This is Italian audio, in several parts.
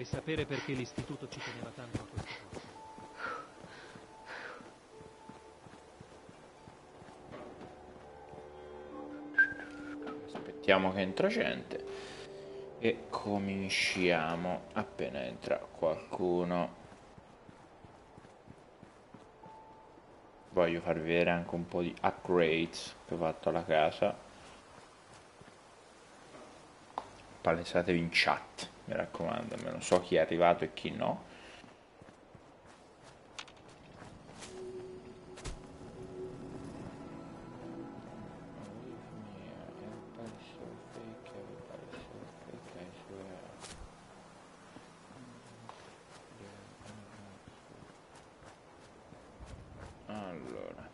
Vorrei sapere perché l'istituto ci teneva tanto a questo posto. Aspettiamo che entra gente e cominciamo appena entra qualcuno. Voglio farvi vedere anche un po' di upgrades che ho fatto alla casa. Palesatevi in chat, mi raccomando, almeno so chi è arrivato e chi no. Allora,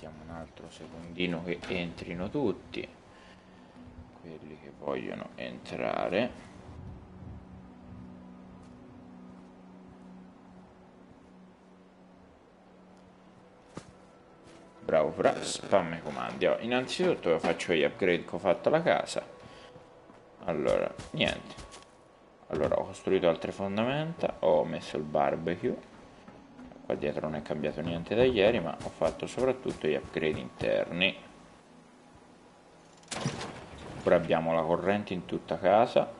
un altro secondino che entrino tutti, che vogliono entrare. Bravo Fra, spam i comandi. Allora, innanzitutto faccio gli upgrade che ho fatto alla casa. Allora, niente. Allora, ho costruito altre fondamenta, ho messo il barbecue. Qua dietro non è cambiato niente da ieri, ma ho fatto soprattutto gli upgrade interni. Ora abbiamo la corrente in tutta casa,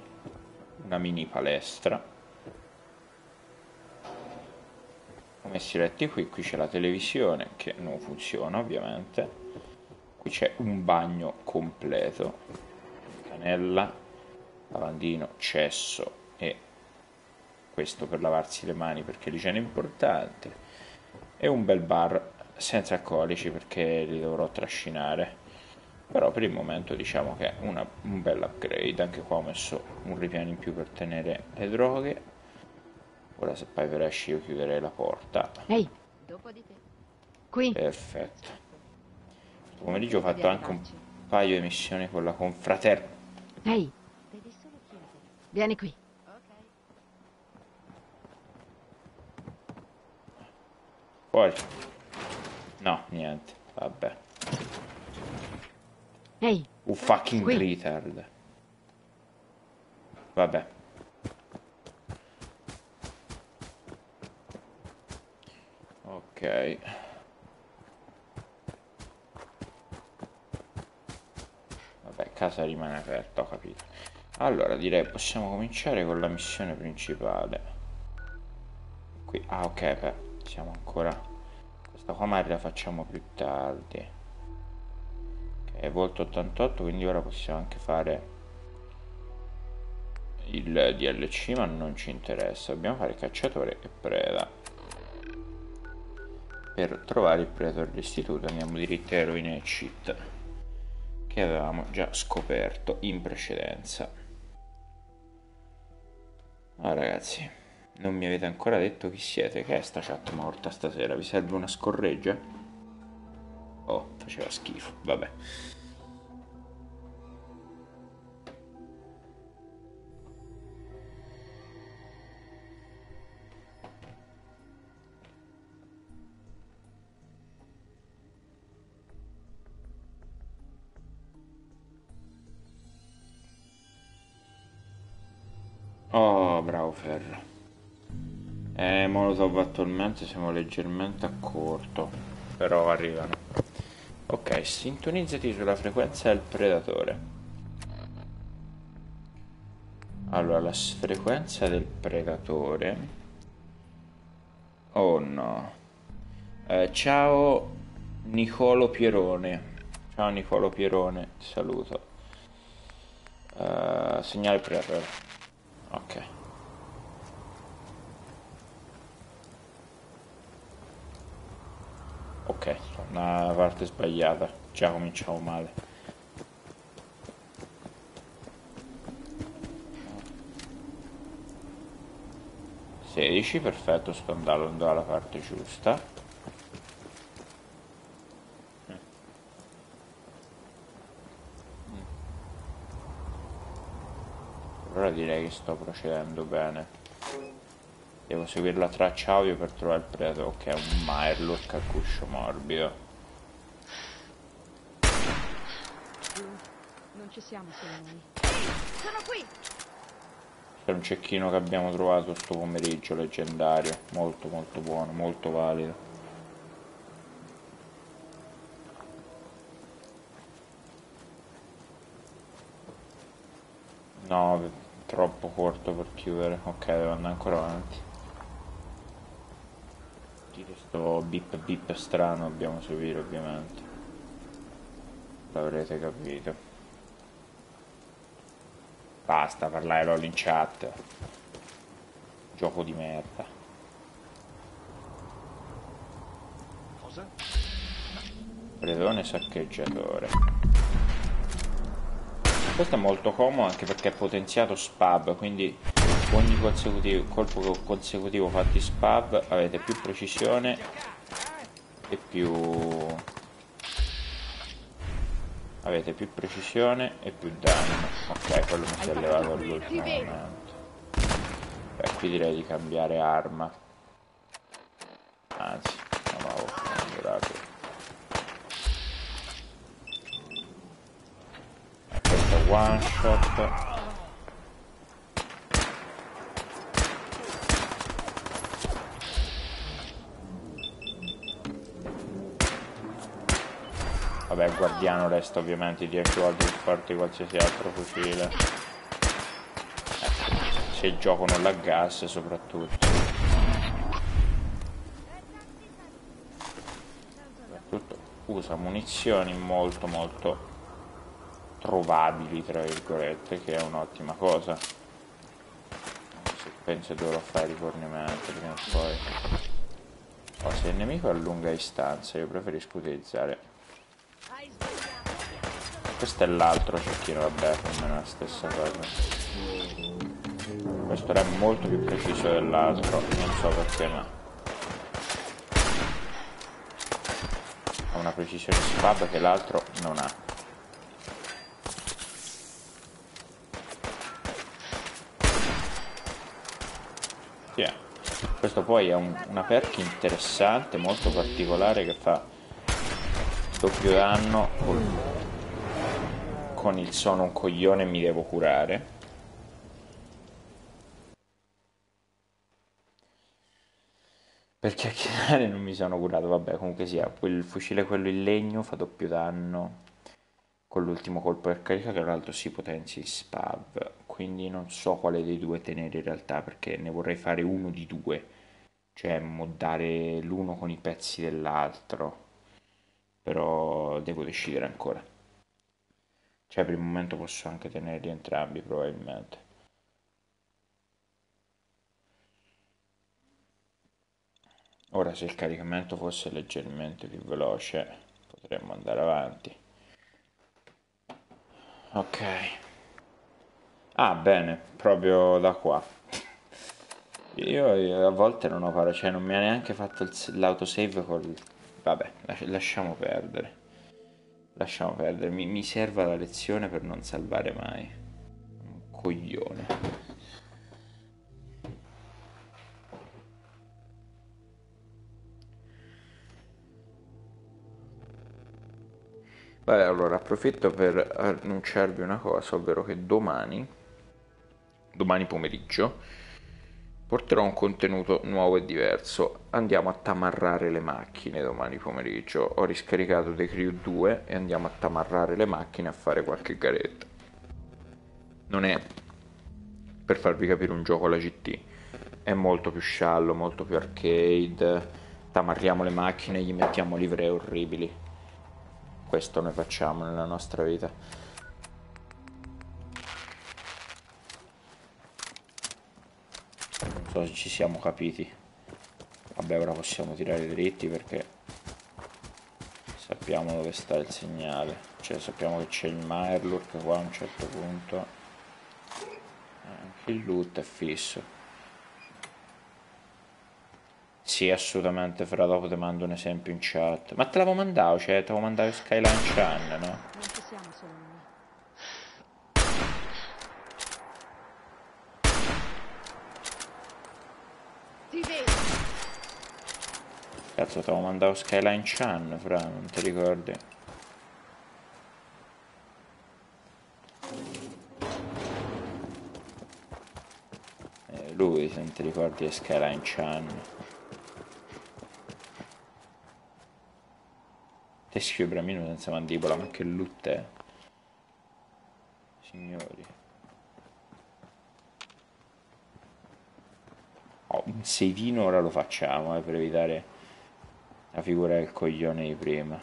una mini palestra. Ho messo i letti qui, qui c'è la televisione che non funziona ovviamente. Qui c'è un bagno completo, canella, lavandino, cesso e questo per lavarsi le mani perché l'igiene è importante e un bel bar senza alcolici perché li dovrò trascinare però per il momento diciamo che è una, un bel upgrade anche qua ho messo un ripiano in più per tenere le droghe ora se Piper esce io chiuderei la porta Ehi, dopo di te. Qui. perfetto questo pomeriggio ho fatto anche un paio di missioni con la confraterna Ehi. Devi solo chiedere. Vieni qui. Fuori. No, niente. Vabbè. Ehi. Un fucking Qui. retard. Vabbè. Ok. Vabbè, casa rimane aperta, ho capito. Allora, direi possiamo cominciare con la missione principale. Qui, ah ok, beh, siamo ancora... Questa qua magari la facciamo più tardi. È volto 88, quindi ora possiamo anche fare il DLC, ma non ci interessa. Dobbiamo fare cacciatore e preda. Per trovare il predatore dell'istituto andiamo diritti a eroina e cheat che avevamo già scoperto in precedenza. Ah ragazzi, non mi avete ancora detto chi siete. Che è sta chat morta stasera? Vi serve una scorreggia? Oh, faceva schifo. Vabbè. Oh, bravo Ferro. Eh, Molotov attualmente siamo leggermente a corto, però arrivano. Ok, sintonizzati sulla frequenza del predatore. Allora, la frequenza del predatore... Oh no. Eh, ciao Nicolo Pierone. Ciao Nicolo Pierone, ti saluto. Eh, segnale predatore. Ok. Ok, una parte sbagliata. Già cominciamo male. Sedici, perfetto, sto andando dalla parte giusta. Allora direi che sto procedendo bene. Devo seguire la traccia audio per trovare il predatore. Ok, un Mirlock a cuscio morbido. Non ci siamo solo noi. Sono qui. Per un cecchino che abbiamo trovato sto pomeriggio leggendario. Molto molto buono, molto valido. No, troppo corto per chiudere. Ok, devo andare ancora avanti. Questo bip bip strano dobbiamo seguire ovviamente. L'avrete capito. Basta parlare LOL in chat. Gioco di merda. Cosa? Predone saccheggiatore. Questo è molto comodo anche perché è potenziato spab, quindi ogni colpo consecutivo fatti spab avete più precisione e più avete più precisione e più danno. Ok quello mi si è levato all'ultimo momento. Beh qui direi di cambiare arma. Anzi non avevo cambiato questo one shot Vabbè, il guardiano resta ovviamente 10 volte più forte di qualsiasi altro fucile. Se il gioco non l'ha gas soprattutto. Soprattutto usa munizioni molto molto trovabili, tra virgolette, che è un'ottima cosa. Se penso dovrò fare rifornimento prima o poi. Oh, se il nemico è a lunga distanza, io preferisco utilizzare questo è l'altro cecchino, vabbè, più o meno la stessa cosa. Questo è molto più preciso dell'altro, non so perché, ma... Ha una precisione spab che l'altro non ha. Yeah. Questo poi è un, una perk interessante, molto particolare, che fa doppio danno col con il sono un coglione mi devo curare. Per chiacchierare non mi sono curato, vabbè comunque sia, il fucile quello in legno fa doppio danno con l'ultimo colpo per carica che tra l'altro si potenzia in spav, quindi non so quale dei due tenere in realtà perché ne vorrei fare uno di due, cioè moddare l'uno con i pezzi dell'altro, però devo decidere ancora. Cioè per il momento posso anche tenerli entrambi probabilmente. Ora se il caricamento fosse leggermente più veloce potremmo andare avanti. Ok. Ah bene, proprio da qua. Io, a volte non ho parole, cioè non mi ha neanche fatto l'autosave col... Vabbè, lasciamo perdere. Lasciamo perdere, mi, mi serva la lezione per non salvare mai. Un coglione. Vabbè, allora approfitto per annunciarvi una cosa, ovvero che domani, domani pomeriggio, porterò un contenuto nuovo e diverso. Andiamo a tamarrare le macchine domani pomeriggio. Ho riscaricato The Crew 2 e andiamo a tamarrare le macchine a fare qualche garetta. Non è per farvi capire un gioco alla GT, è molto più sciallo, molto più arcade. Tamarriamo le macchine e gli mettiamo livree orribili. Questo noi facciamo nella nostra vita. Se ci siamo capiti. Vabbè ora possiamo tirare dritti perché sappiamo dove sta il segnale. Cioè sappiamo che c'è il Mirelurk qua a un certo punto. Anche il loot è fisso. Sì, assolutamente, fra dopo ti mando un esempio in chat. Ma te l'avevo mandato, cioè, ti avevo mandato Skyline Chan, no? Non ci siamo solo noi. Cazzo, ti avevo mandato Skyline Chan, fra, non ti ricordi? lui, se non ti ricordi di Skyline Chan. Teschio bramino senza mandibola, ma che è? Signori. Oh, un sedino ora lo facciamo, eh, per evitare la figura del coglione di prima.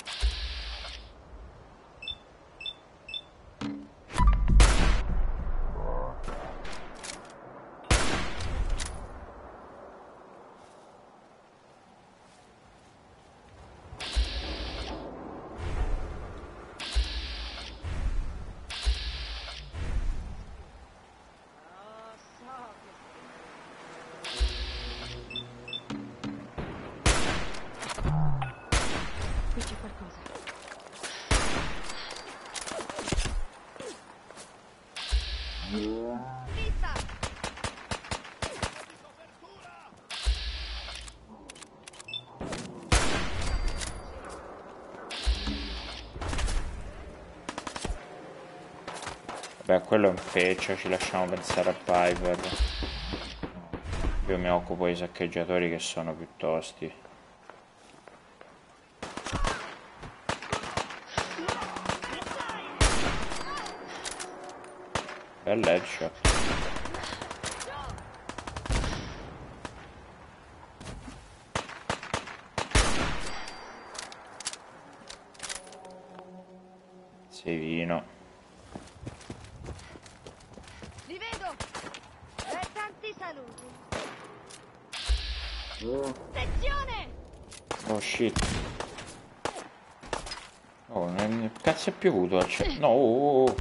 Quello è un feccio, ci lasciamo pensare a Piper. Io mi occupo dei saccheggiatori che sono più tosti. Bel headshot. Li vedo! E tanti saluti! Attenzione! Oh shit. Oh, non cazzo è piovuto al cielo. No, oh, oh, oh.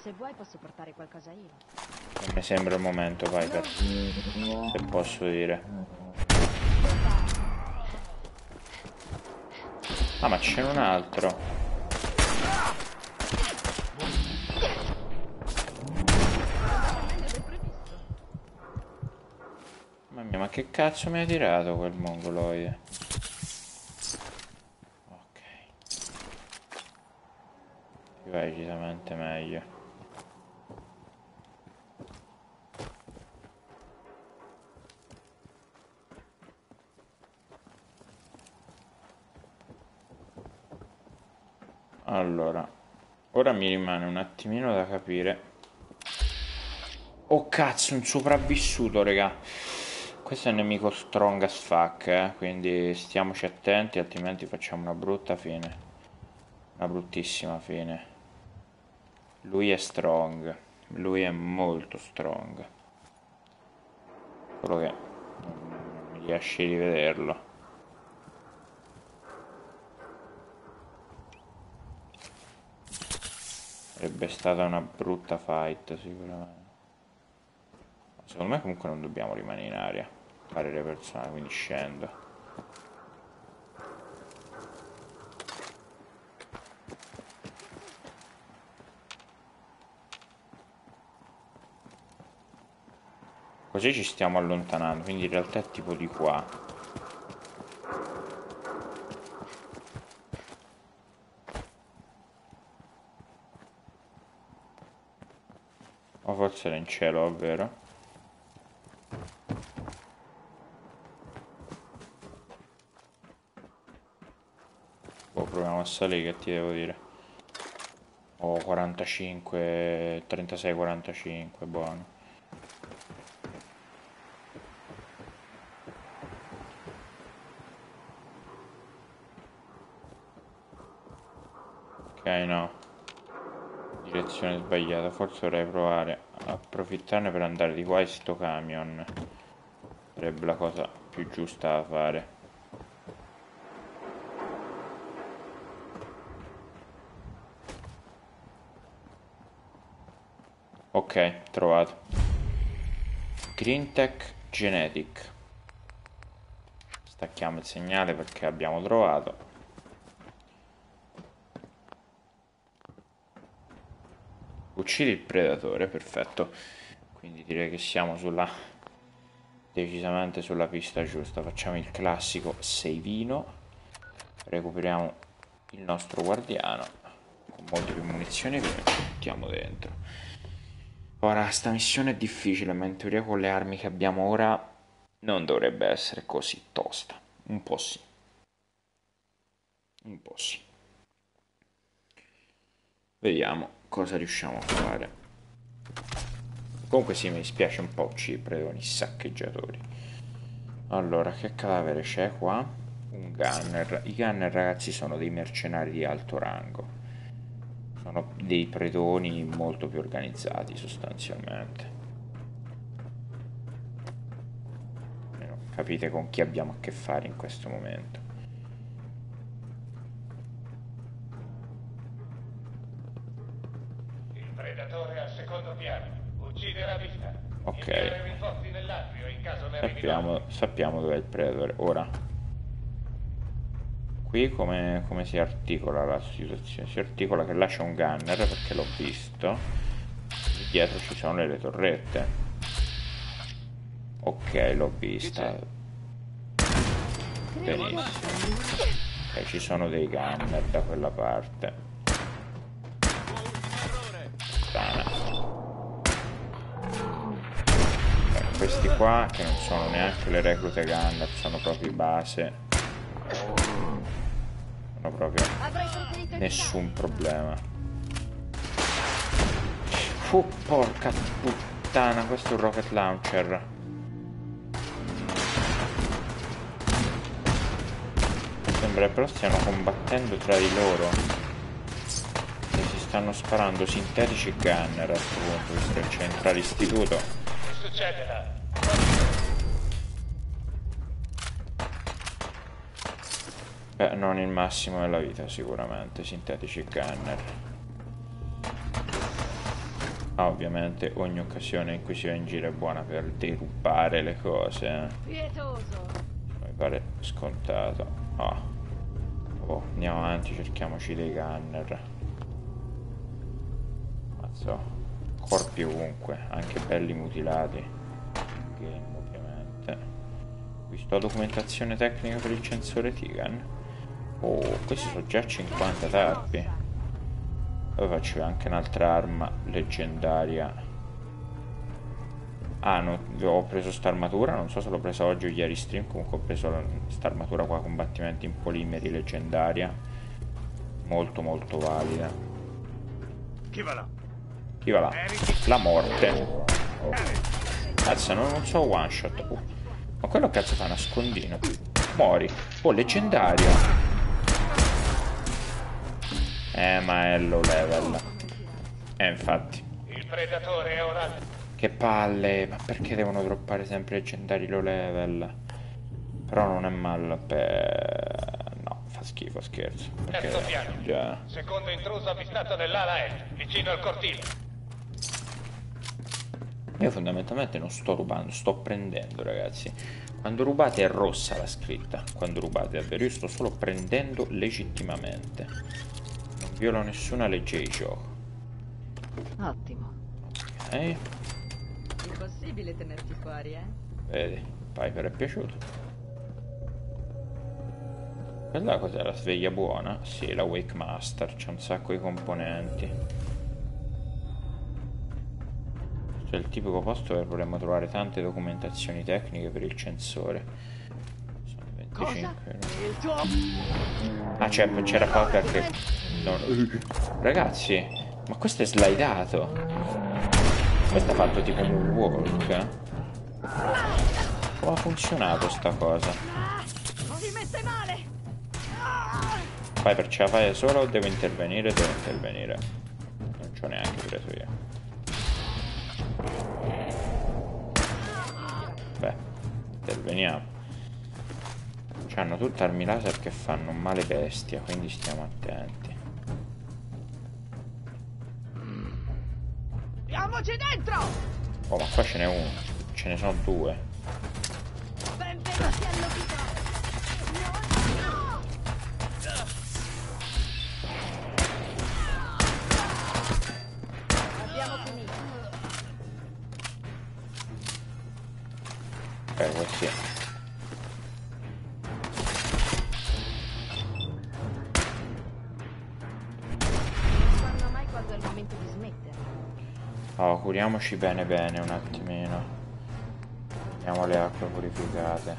Se vuoi posso portare qualcosa io. Mi sembra il momento, Piper. Se posso dire. Ah, ma c'è un altro. Mamma mia, ma che cazzo mi ha tirato quel mongoloide? Ok. Decisamente meglio. Allora, ora mi rimane un attimino da capire. Oh cazzo, un sopravvissuto, raga. Questo è un nemico strong as fuck, eh? quindi stiamoci attenti, altrimenti facciamo una brutta fine. Una bruttissima fine. Lui è strong, lui è molto strong. Solo che non riesci a rivederlo. Sarebbe stata una brutta fight sicuramente. Secondo me comunque non dobbiamo rimanere in aria. Fare le persone, quindi scendo. Così ci stiamo allontanando, quindi in realtà è tipo di qua. Forse era in cielo, ovvero? Boh, proviamo a salire, che ti devo dire. Oh, 45, 36, 45, buono. Ok, no. Direzione sbagliata, forse dovrei provare a approfittarne per andare di qua e sto camion. Sarebbe la cosa più giusta da fare. Ok, trovato. Green Tech Genetic. Stacchiamo il segnale perché abbiamo trovato. Uccidi il predatore, perfetto. Quindi direi che siamo sulla decisamente sulla pista giusta. Facciamo il classico savino. Recuperiamo il nostro guardiano con molte più munizioni e lo mettiamo dentro. Ora, sta missione è difficile, ma in teoria con le armi che abbiamo ora non dovrebbe essere così tosta. Un po' sì. Un po' sì. Vediamo cosa riusciamo a fare. Comunque sì, mi dispiace un po' ci predoni saccheggiatori. Allora, che cadavere c'è qua? Un gunner. I gunner, ragazzi, sono dei mercenari di alto rango. Sono dei predoni molto più organizzati, sostanzialmente. Capite con chi abbiamo a che fare in questo momento. Il predatore al secondo piano. Uccidere a vista. Ok. Sappiamo, sappiamo dov'è il predatore. Ora, qui come, come si articola la situazione? Si articola che lascia un gunner perché l'ho visto. E dietro ci sono le torrette. Ok, l'ho vista. Benissimo. Ok, ci sono dei gunner da quella parte. Questi qua che non sono neanche le reclute gunner, sono proprio base. Sono proprio nessun problema. Fu porca puttana, questo è un rocket launcher. Sembra però stiano combattendo tra di loro. E si stanno sparando sintetici gunner a questo punto, visto che c'è entra l'istituto. Che succede là? Beh, non il massimo della vita sicuramente, sintetici gunner. Ah, ovviamente ogni occasione in cui si va in giro è buona per derubare le cose. eh. Pietoso. Mi pare scontato. Ah. Oh, andiamo avanti, cerchiamoci dei gunner. Mazzo. Corpi ovunque, anche belli mutilati. Game, ovviamente. Visto la documentazione tecnica per il sensore Tigan. Oh, questi sono già 50 tappi. Poi faccio anche un'altra arma leggendaria. Ah, no, ho preso sta armatura, non so se l'ho presa oggi o ieri stream, comunque ho preso sta armatura qua, combattimenti in polimeri leggendaria. Molto molto valida. Chi va là? Chi va là? La morte. Oh. Cazzo, non, non so one shot. Oh. Ma quello cazzo fa nascondino. Muori. Oh, leggendario. Eh, ma è low level. Eh, infatti. Il predatore è ora. Che palle, ma perché devono droppare sempre leggendari low level? Però non è male per... No, fa schifo, scherzo. Perché... Terzo piano. Già... Secondo intruso avvistato nell'ala est, vicino al cortile. Io fondamentalmente non sto rubando, sto prendendo, ragazzi. Quando rubate è rossa la scritta. Quando rubate davvero, io sto solo prendendo legittimamente. Non violo nessuna legge di gioco. Ottimo. Ok, Impossibile tenerti fuori, eh? vedi, Piper è piaciuto. Quella cos'è la sveglia buona? Sì, la Wake Master, c'è un sacco di componenti. C'è il tipico posto dove potremmo trovare tante documentazioni tecniche per il censore. Sono 25. Il tuo... Ah, c'era Piper che... non- Ragazzi, ma questo è slidato. Questo ha fatto tipo un walk. eh? Come ha funzionato sta cosa? Male. Piper ce la fai da sola o devo intervenire? Devo intervenire. Non ci ho neanche preso io. Beh, interveniamo. C'hanno tutte armi laser che fanno un male bestia, quindi stiamo attenti. Andiamoci dentro. Oh, ma qua ce n'è uno. Ce ne sono due. Benvenuti all'opità. Momento di smettere. Oh, curiamoci bene bene un attimino. Prendiamo le acque purificate.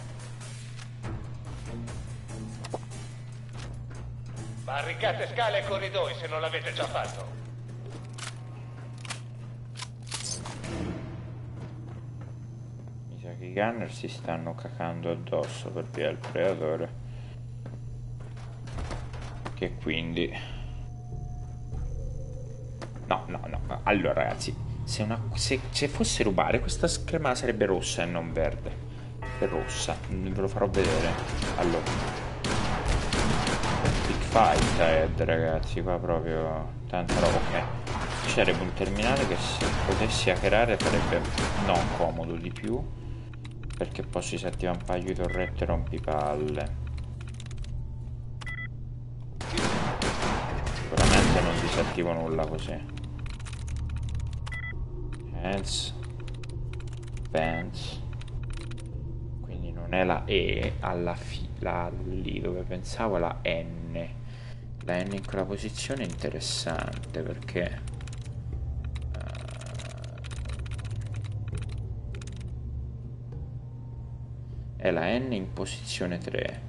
Barricate scale e corridoi se non l'avete già fatto. I gunner si stanno cacando addosso per via del predatore. Che quindi... No, no, no. Allora ragazzi, se, una, se, se fosse rubare questa schermata sarebbe rossa e non verde. È rossa, ve lo farò vedere. Allora. Big fight Ed ragazzi, qua proprio tanta roba. Ok. Sarebbe un terminale che se potessi hackerare farebbe non comodo di più. Perché poi si attiva un paio di torrette rompipalle. Sicuramente non disattivo nulla così. Hands. Pants. Quindi non è la E alla fila lì dove pensavo è la N. La N in quella posizione è interessante perché... eh, è la N in posizione 3.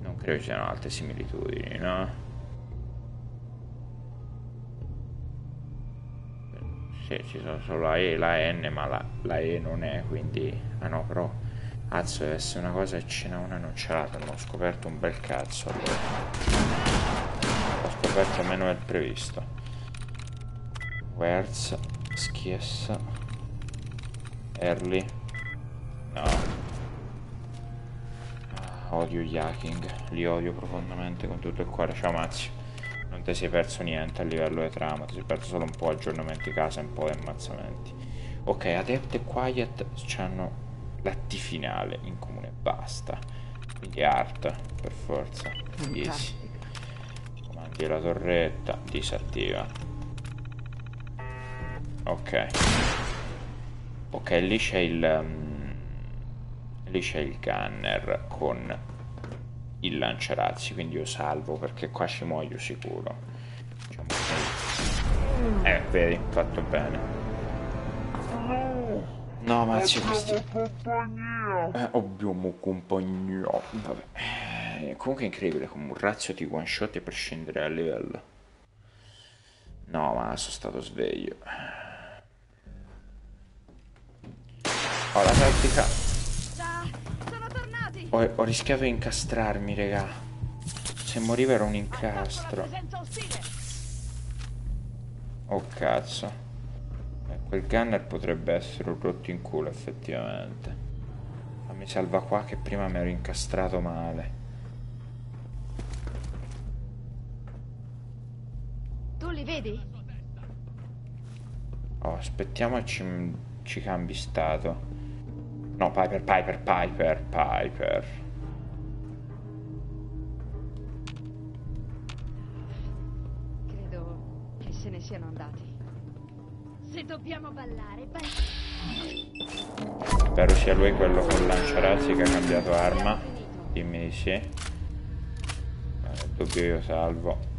Non credo ci siano altre similitudini, no? Sì, ci sono solo la E e la N, ma la, la, E non è, quindi... Ah no, però... Cazzo, deve essere una cosa e ce n'è una non ce l'ha, ho scoperto un bel cazzo, allora. Ho scoperto meno del previsto. Wertz, Schiess, Early. Odio gli hacking, li odio profondamente con tutto il cuore. Ciao Mazzi non ti sei perso niente a livello di trama, ti sei perso solo un po' aggiornamenti casa e un po' di ammazzamenti. Ok, Adept e Quiet hanno la T finale in comune, basta. Quindi Art, per forza. Easy. Comandi la torretta, disattiva. Ok. Ok, lì c'è il... Um, lì c'è il gunner con il lanciarazzi, quindi io salvo perché qua ci muoio sicuro. Diciamo. Eh, vedi, fatto bene. No, mazzi questi... Eh, abbiamo compagnia. Vabbè. Eh, comunque è incredibile come un razzo di one shot per scendere a livello. No, ma sono stato sveglio. Ho la tattica ho, ho rischiato di incastrarmi, regà. Se moriva era un incastro. Oh cazzo. Eh, quel gunner potrebbe essere un rotto in culo, effettivamente. Fammi salva qua che prima mi ero incastrato male. Tu li vedi? Oh, aspettiamo e ci, ci cambi stato. No, Piper, Piper, Piper, Piper. Credo che se ne siano andati. Se dobbiamo ballare, ballare. Spero sia lui quello con lanciarazzi che ha cambiato arma. Dimmi di sì. Eh, dubbio io salvo.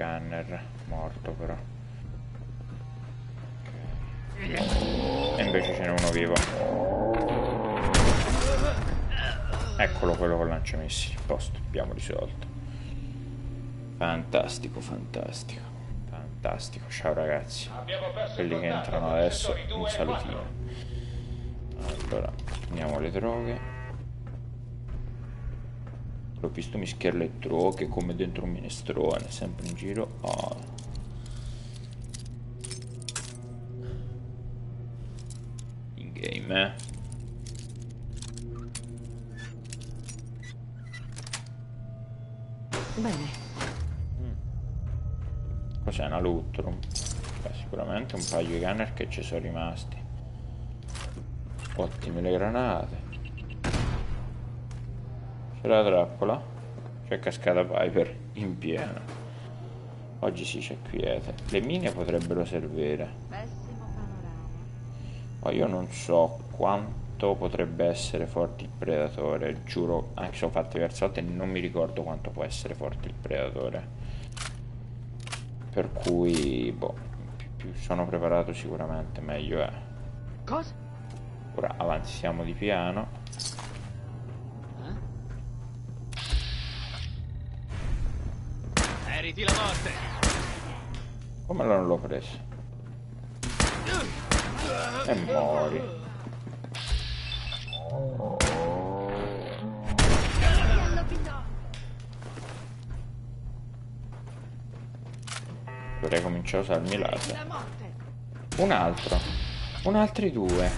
Scanner morto però. E invece ce n'è uno vivo. Eccolo quello con lanciamissili. Posto abbiamo risolto. Fantastico fantastico. Fantastico ciao ragazzi. Quelli che entrano adesso un salutino. allora prendiamo le droghe L'ho visto mischiare le droghe come dentro un minestrone, sempre in giro. Oh. In game, eh. Bene. Mm. Cos'è una loot Beh, sicuramente un paio di gunner che ci sono rimasti. Ottime le granate. C'è la trappola. C'è cascata Piper in pieno. Oggi si c'è quiete. Le mine potrebbero servire. Ma io non so quanto potrebbe essere forte il predatore. Giuro, anche se ho fatto diverse volte, non mi ricordo quanto può essere forte il predatore. Per cui, boh, più, più sono preparato sicuramente meglio è. Cosa? Ora avanziamo di piano. Meriti la morte! Come non l'ho preso? E muori. Dovrei cominciare a usarmi laser. Un altro. Un altri due.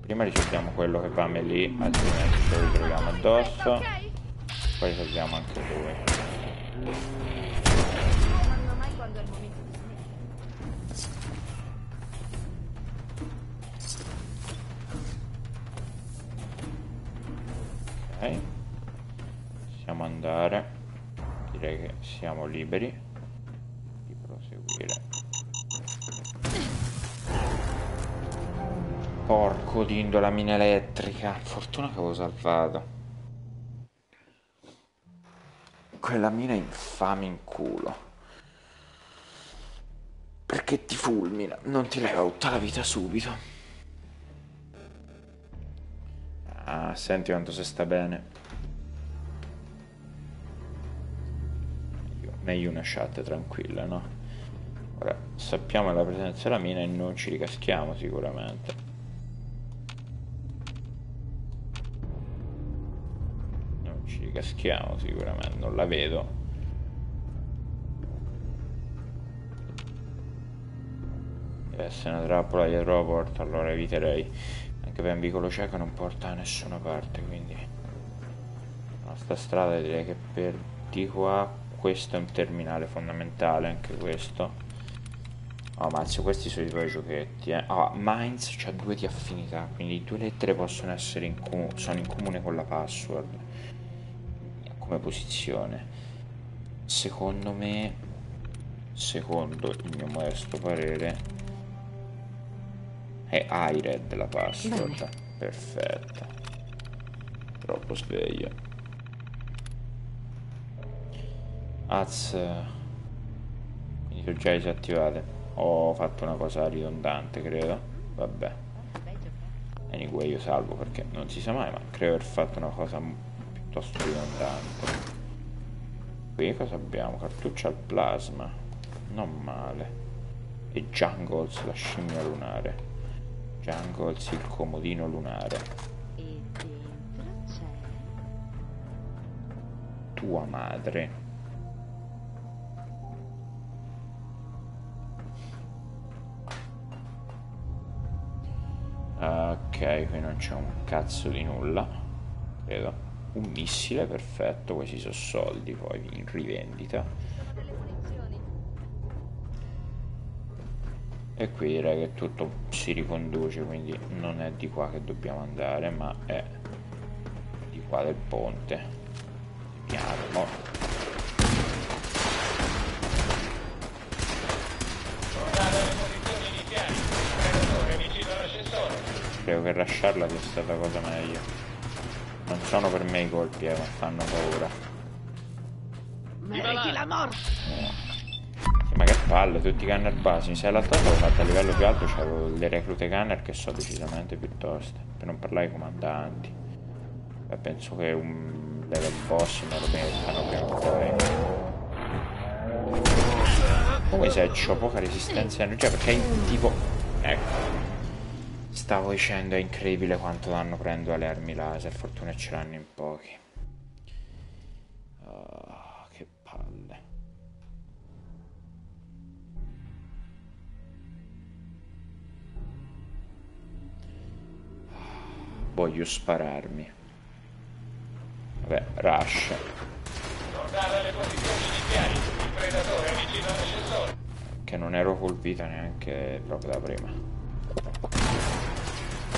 Prima risolviamo quello che va me lì, altrimenti ce lo ritroviamo addosso. Poi risolviamo anche lui. Ok. Possiamo andare. Direi che siamo liberi di proseguire. Porco dindo la mina elettrica. Fortuna che avevo salvato. Quella mina infame in culo. Perché ti fulmina, non ti leva tutta la vita subito. Ah, senti quanto si sta bene. Meglio una chat tranquilla, no? Ora, sappiamo la presenza della mina e non ci ricaschiamo sicuramente. Ricaschiamo sicuramente, non la vedo. Deve essere una trappola dietro la porta, allora eviterei. Anche per un vicolo cieco non porta da nessuna parte, quindi... Nostra strada direi che per di qua questo è un terminale fondamentale, anche questo. Oh, mazzo, questi sono i tuoi giochetti, eh. Ah, Minds c'ha due di affinità, quindi due lettere possono essere in sono in comune con la password. Come posizione. Secondo me, secondo il mio modesto parere, è iRed la password. Perfetta. Troppo sveglio. Az. Quindi sono già disattivate. Ho fatto una cosa ridondante, credo. Vabbè. Anyway, io salvo perché non si sa mai, ma credo di aver fatto una cosa piuttosto ridondante. Qui cosa abbiamo? Cartuccia al plasma. Non male. E Jungles, la scimmia lunare. Jungles, il comodino lunare. E dentro c'è... Tua madre. Ok, qui non c'è un cazzo di nulla. Credo. Un missile, perfetto. Questi sono soldi poi in rivendita. E qui direi che tutto si riconduce, quindi non è di qua che dobbiamo andare, ma è di qua del ponte. Mi armo. Credo che lasciarla sia stata cosa meglio. Sono per me i colpi, eh, ma fanno paura. Meriti la morte! Sì, ma che palle, tutti i gunner basi. Se l'altra volta l'avevo fatto a livello più alto, c'avevo le reclute gunner che so decisamente più toste. Per non parlare ai comandanti. Beh, penso che un level boss me lo mettano prima o poi. Come se c'ho poca resistenza e energia perché è tipo. Ecco. Stavo dicendo è incredibile quanto danno prendo alle armi laser, fortuna ce l'hanno in pochi. Ah, che palle. Voglio spararmi. Vabbè, rush. Che non ero colpito neanche proprio da prima.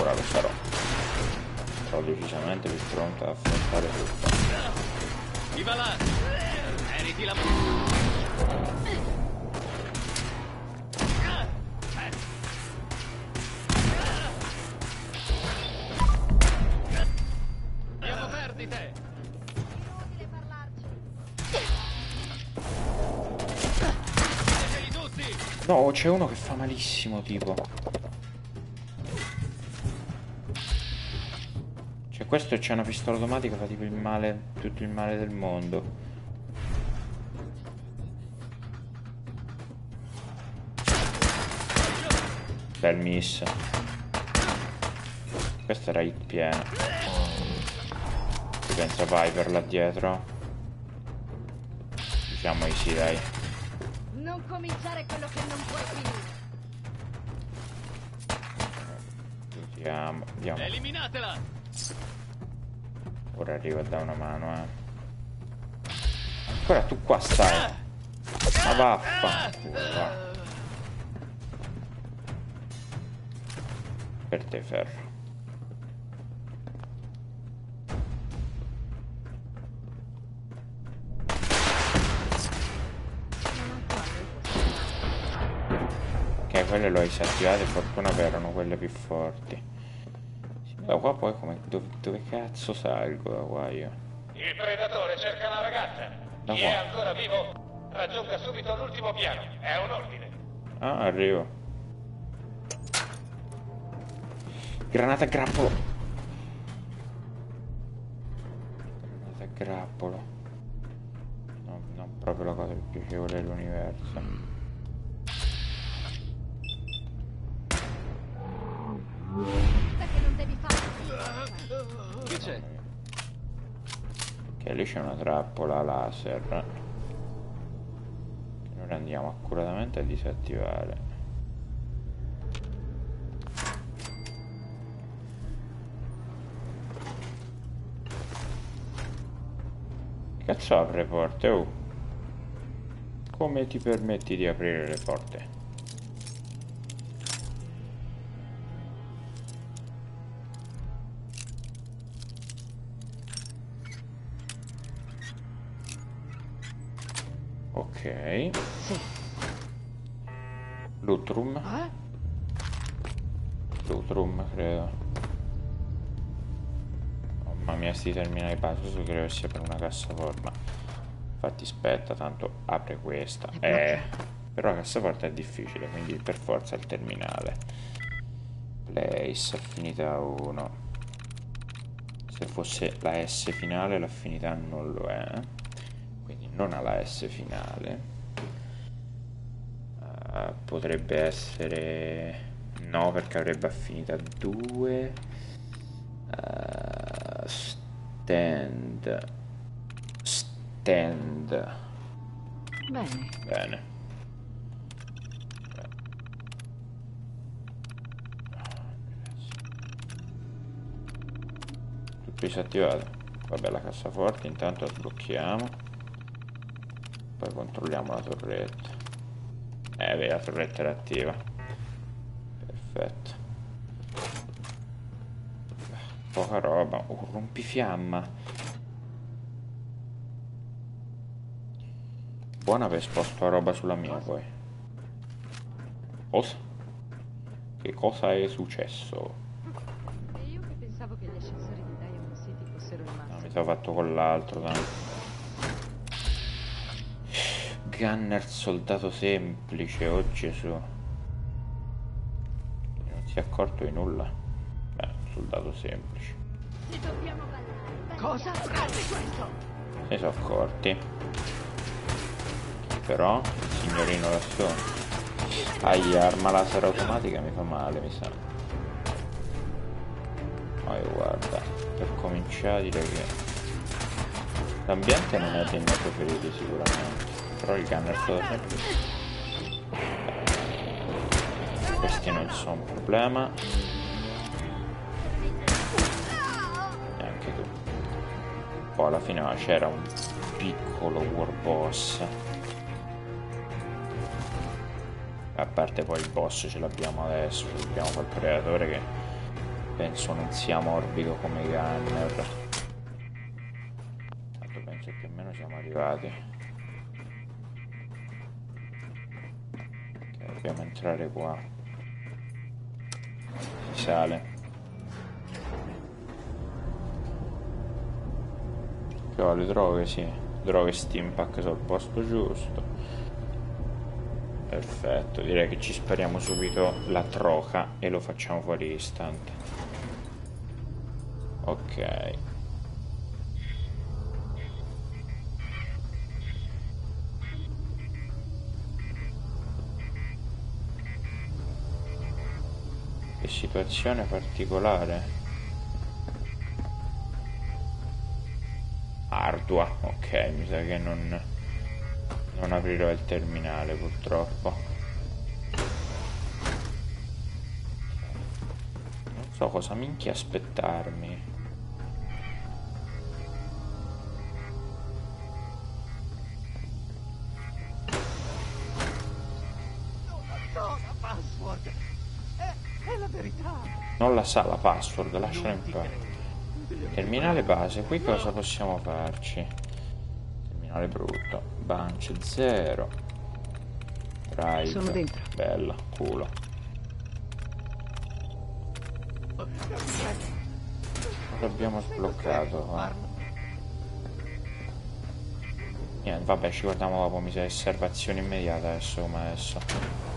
Ora lo sarò. sembrò decisamente più pronta ad affrontare tutto. Viva là! Meriti la... Abbiamo perdite! Inutile parlarci. Prendeteli tutti! No, c'è uno che fa malissimo, tipo. Questo c'è una pistola automatica, fa tipo il male, tutto il male del mondo. Bel miss. Questo era hit pieno. Si pensa Viper là dietro. Diciamo di sì, dai. Non cominciare quello che non puoi finire. Vediamo, vediamo. Eliminatela! Ora arrivo a dare una mano, eh. Ancora tu qua stai. Ma vaffanculo, va. Per te ferro. Ok, quelle l'ho disattivate, fortuna che erano quelle più forti. Da qua poi come... Dove, dove cazzo salgo da qua io? Il predatore cerca la ragazza. Da Chi qua. è ancora vivo? Raggiunga subito l'ultimo piano. È un ordine. Ah, arrivo. Granata a grappolo. Granata a grappolo. No, non proprio la cosa più piacevole dell'universo. Perché c'è? Ok, lì c'è una trappola laser. Che noi andiamo accuratamente a disattivare. Cazzo apre porte? Oh. Come ti permetti di aprire le porte? Loot room. Eh? Loot room, credo. Mamma mia, sti terminali puzzle credo sia per una cassaforma. Infatti aspetta, tanto apre questa. Eh, però la cassaforta è difficile, quindi per forza il terminale. Place, affinità 1. Se fosse la S finale, l'affinità non lo è. Quindi non ha la S finale. Eh, potrebbe essere... No, perché avrebbe affinità 2. Eh, stand. Stand. Bene. Bene. Tutto disattivato. Vabbè, la cassaforte intanto la sblocchiamo. Poi controlliamo la torretta. Eh, beh, la torretta era attiva. Perfetto. Poca roba. Un rompifiamma. Buona per spostare roba sulla mia poi. Cosa? Che cosa è successo? E io che pensavo che gli ascensori di Diamond City fossero il No, mi sono fatto con l'altro, dai. Gunner soldato semplice, oh Gesù. Non si è accorto di nulla. Beh, soldato semplice. Ci dobbiamo ballare. Cosa? Ne sono accorti. Però, il signorino lassù. Aia, arma laser automatica mi fa male, mi sa. Poi guarda, per cominciare direi che l'ambiente non è dei miei preferiti sicuramente. Però il gunner sempre. Questi non sono un problema. Neanche tu. Poi alla fine c'era un piccolo war boss. A parte poi il boss ce l'abbiamo adesso, abbiamo quel predatore che penso non sia morbido come Gunner. Tanto penso più o siamo arrivati. Dobbiamo entrare qua. Si sale. Che le droghe, sì. Droghe Steampack sono al posto giusto. Perfetto, direi che ci spariamo subito la troca e lo facciamo fuori istante. Ok. Che situazione particolare. Ardua, ok, mi sa che non, non aprirò il terminale purtroppo. Non so cosa minchia aspettarmi. La sa la password, lasciala in pace. Terminale base, qui cosa possiamo farci? Terminale brutto. Bunch 0. Drive. Sono dentro. Bella, culo. Cosa abbiamo sbloccato? Niente, vabbè, ci guardiamo dopo, mi sa osservazione immediata adesso come. Adesso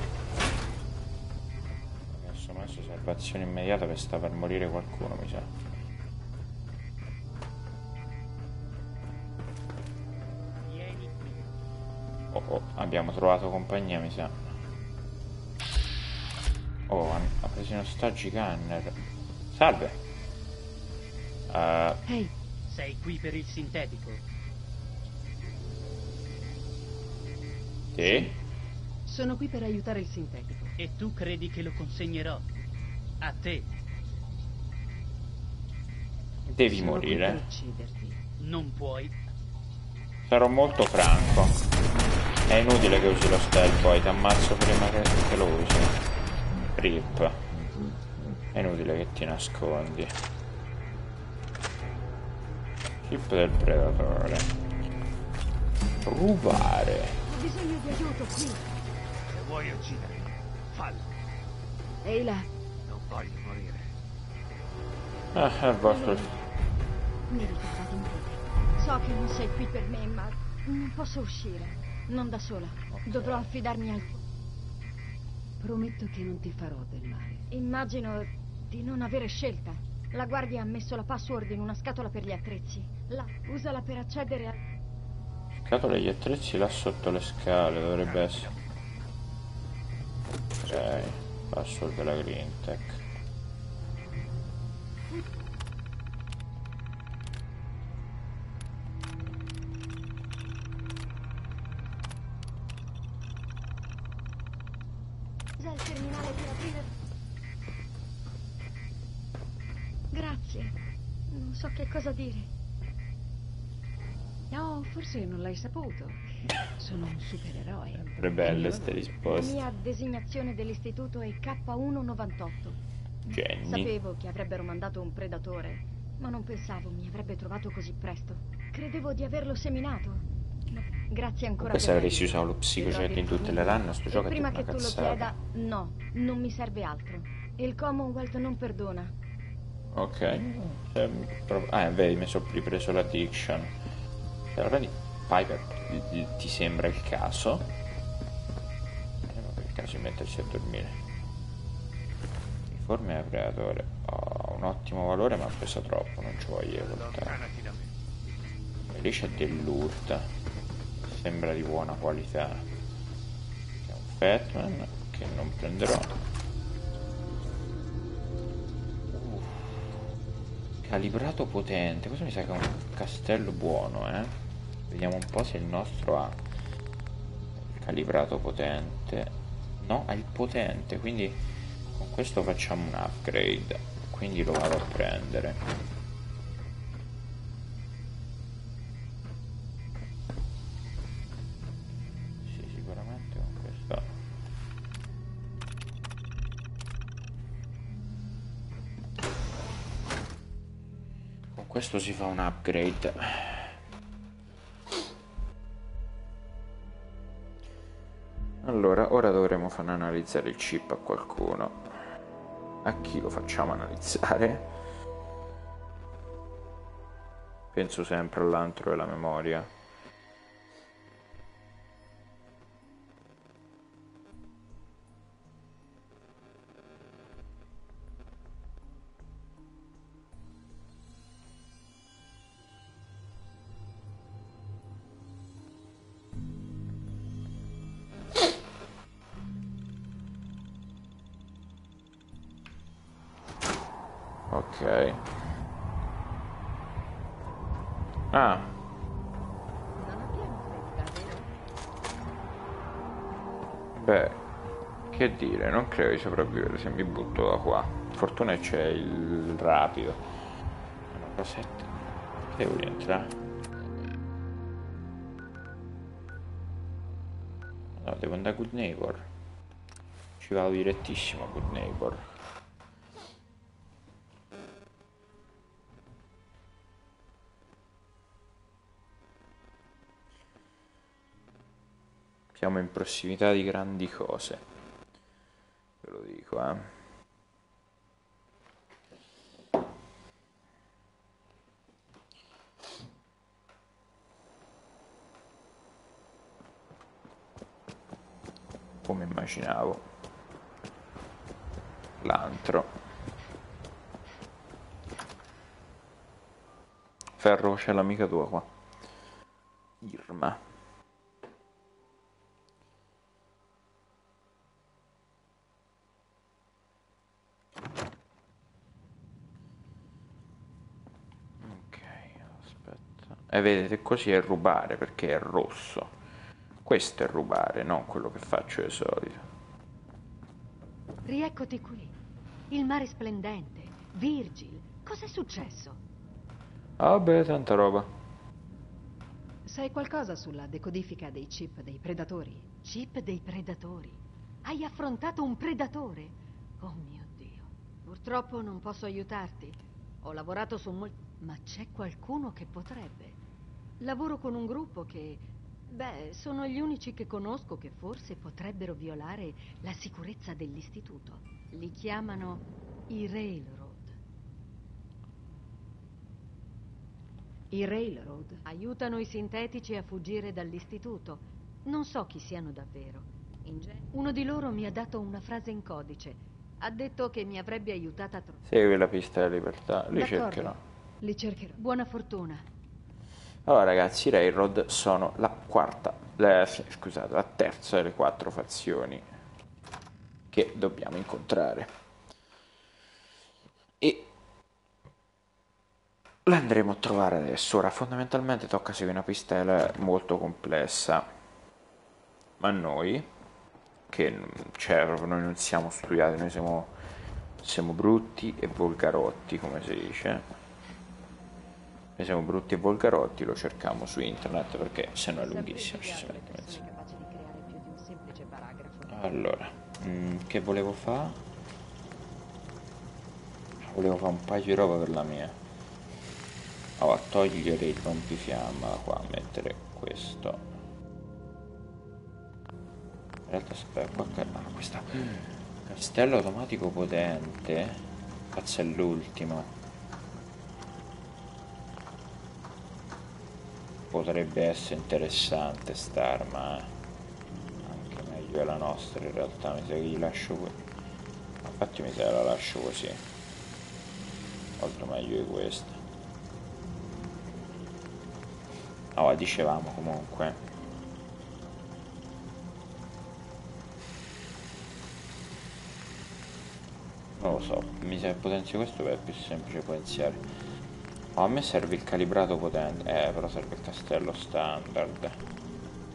osservazione immediata per sta per morire qualcuno, mi sa. Vieni qui. Oh, oh, abbiamo trovato compagnia, mi sa. Oh, ha preso in ostaggio i Gunner. Salve. Eh, Ehi, Sei qui per il sintetico? sì? sono qui per aiutare il sintetico. E tu credi che lo consegnerò? A te? Devi Sono morire. ucciderti. Non puoi. Sarò molto franco. È inutile che usi lo stealth boy, ti ammazzo prima che, che lo usi. Rip. È inutile che ti nascondi. Chip del predatore. Rubare. Ho bisogno di aiuto qui. Se vuoi uccidermi, fallo. Voglio morire. Ah, è vostro... mi ricorda di morire. So che non sei qui per me, ma non posso uscire. Non da sola. Dovrò affidarmi al... Prometto che non ti farò del male. Immagino di non avere scelta. La guardia ha messo la password in una scatola per gli attrezzi. Là, usala per accedere a... Scatola degli attrezzi là sotto le scale, dovrebbe essere. Ok, password della Green Tech. Usa il terminale per aprire... Grazie. Non so che cosa dire. No, forse non l'hai saputo. Sono un supereroe. Sempre belle ste La risposte. mia designazione dell'istituto è K198. Jenny. Sapevo che avrebbero mandato un predatore, ma non pensavo mi avrebbe trovato così presto. Credevo di averlo seminato. Ma grazie ancora per avresti l'aiuto. usato lo Vedrò in tutte le run, sto gioco prima che tu lo cazzata. chieda, no, non mi serve altro. Il Commonwealth non perdona. Ok. Pro- Ah, vedi, mi sono ripreso l'addiction. Allora di Piper ti sembra il caso? Eh, ma per il caso di mettersi a dormire. Uniforme da predatore. Ho un ottimo valore ma pesa troppo, non ci voglio portare. E lì c'è dell'urt. Sembra di buona qualità. C'è un Fatman che non prenderò. Calibrato potente. Questo mi sa che è un castello buono, eh. Vediamo un po' se il nostro ha calibrato potente. No, ha il potente, quindi con questo facciamo un upgrade. Quindi lo vado a prendere. Sì, sicuramente con questo. questo si fa un upgrade. Allora, ora dovremo far analizzare il chip a qualcuno. A chi lo facciamo analizzare? Penso sempre all'antro e alla memoria. Credo di sopravvivere se mi butto da qua. Fortuna c'è il rapido. Una cosetta. Che devo rientrare? No, devo andare a Good Neighbor. Ci vado direttissimo a Good Neighbor. Siamo in prossimità di grandi cose. Ve lo dico, eh. Come immaginavo. L'antro. Ferro, c'è l'amica tua qua. Irma. Ok, aspetta. E vedete, così è rubare perché è rosso. Questo è rubare, non quello che faccio di solito. Rieccoti qui. Il mare splendente. Virgil. Cos'è successo? Ah, beh, tanta roba. Sai qualcosa sulla decodifica dei chip dei predatori? Chip dei predatori. Hai affrontato un predatore? Oh mio Dio. Purtroppo non posso aiutarti. Ho lavorato su molti... Ma c'è qualcuno che potrebbe. Lavoro con un gruppo che... Beh, sono gli unici che conosco che Forse potrebbero violare la sicurezza dell'istituto. Li chiamano i Railroad. I Railroad aiutano i sintetici a fuggire dall'istituto. Non so chi siano davvero. Uno di loro mi ha dato una frase in codice. Ha detto che mi avrebbe aiutata a trovare... Segui la pista della libertà, li D'accordo. cercherò. Li cercherò. Buona fortuna. Allora ragazzi, i Railroad sono la quarta, la- scusate, la terza delle quattro fazioni che dobbiamo incontrare. E la andremo a trovare adesso. Ora, fondamentalmente tocca seguire una pistella molto complessa, ma noi, che cioè, noi non siamo studiati, noi siamo, siamo brutti e volgarotti, come si dice. Noi siamo brutti e volgarotti, lo cerchiamo su internet perché se no è lunghissimo, ci si mette mezzo. capaci di creare più di un semplice paragrafo. Allora, mm, che volevo fare? Volevo fare un paio di roba per la mia. Oh, a togliere il rompifiamma qua, mettere questo. In realtà aspetta, qua ca- ah, questa castello automatico potente. Cazzo è l'ultimo. Potrebbe essere interessante sta arma. Anche meglio della nostra in realtà, mi sa che gli lascio qui. Infatti mi sa che la lascio così. Molto meglio di questa. Oh, dicevamo comunque. Non lo so, mi sa che potenzio questo è più semplice potenziare. Oh, a me serve il calibrato potente. Eh, però serve il castello standard.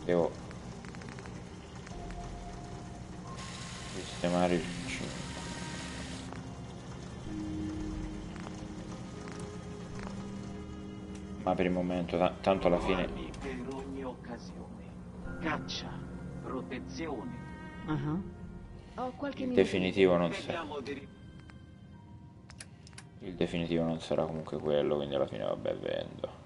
Devo sistemare il 5. Ma per il momento, ta- tanto alla fine per ogni occasione. Caccia, protezione. Ho qualche in minuto. definitivo non serve. Il definitivo non sarà comunque quello quindi alla fine vabbè vendo.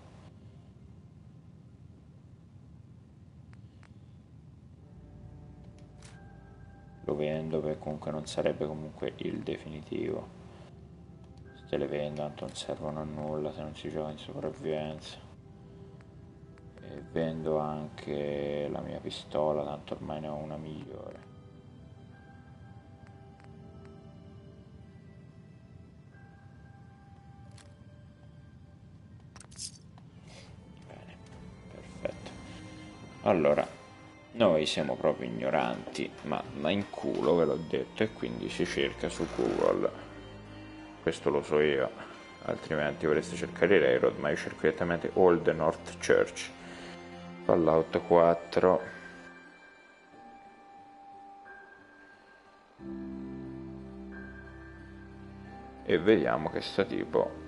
Lo vendo perché comunque non sarebbe comunque il definitivo. Se le vendo tanto non servono a nulla se non si gioca in sopravvivenza. E vendo anche la mia pistola tanto ormai ne ho una migliore allora noi siamo proprio ignoranti, ma, ma in culo ve l'ho detto e quindi si cerca su Google. Questo lo so io, altrimenti vorreste cercare Railroad, ma io cerco direttamente Old North Church. Fallout 4. E vediamo che sta tipo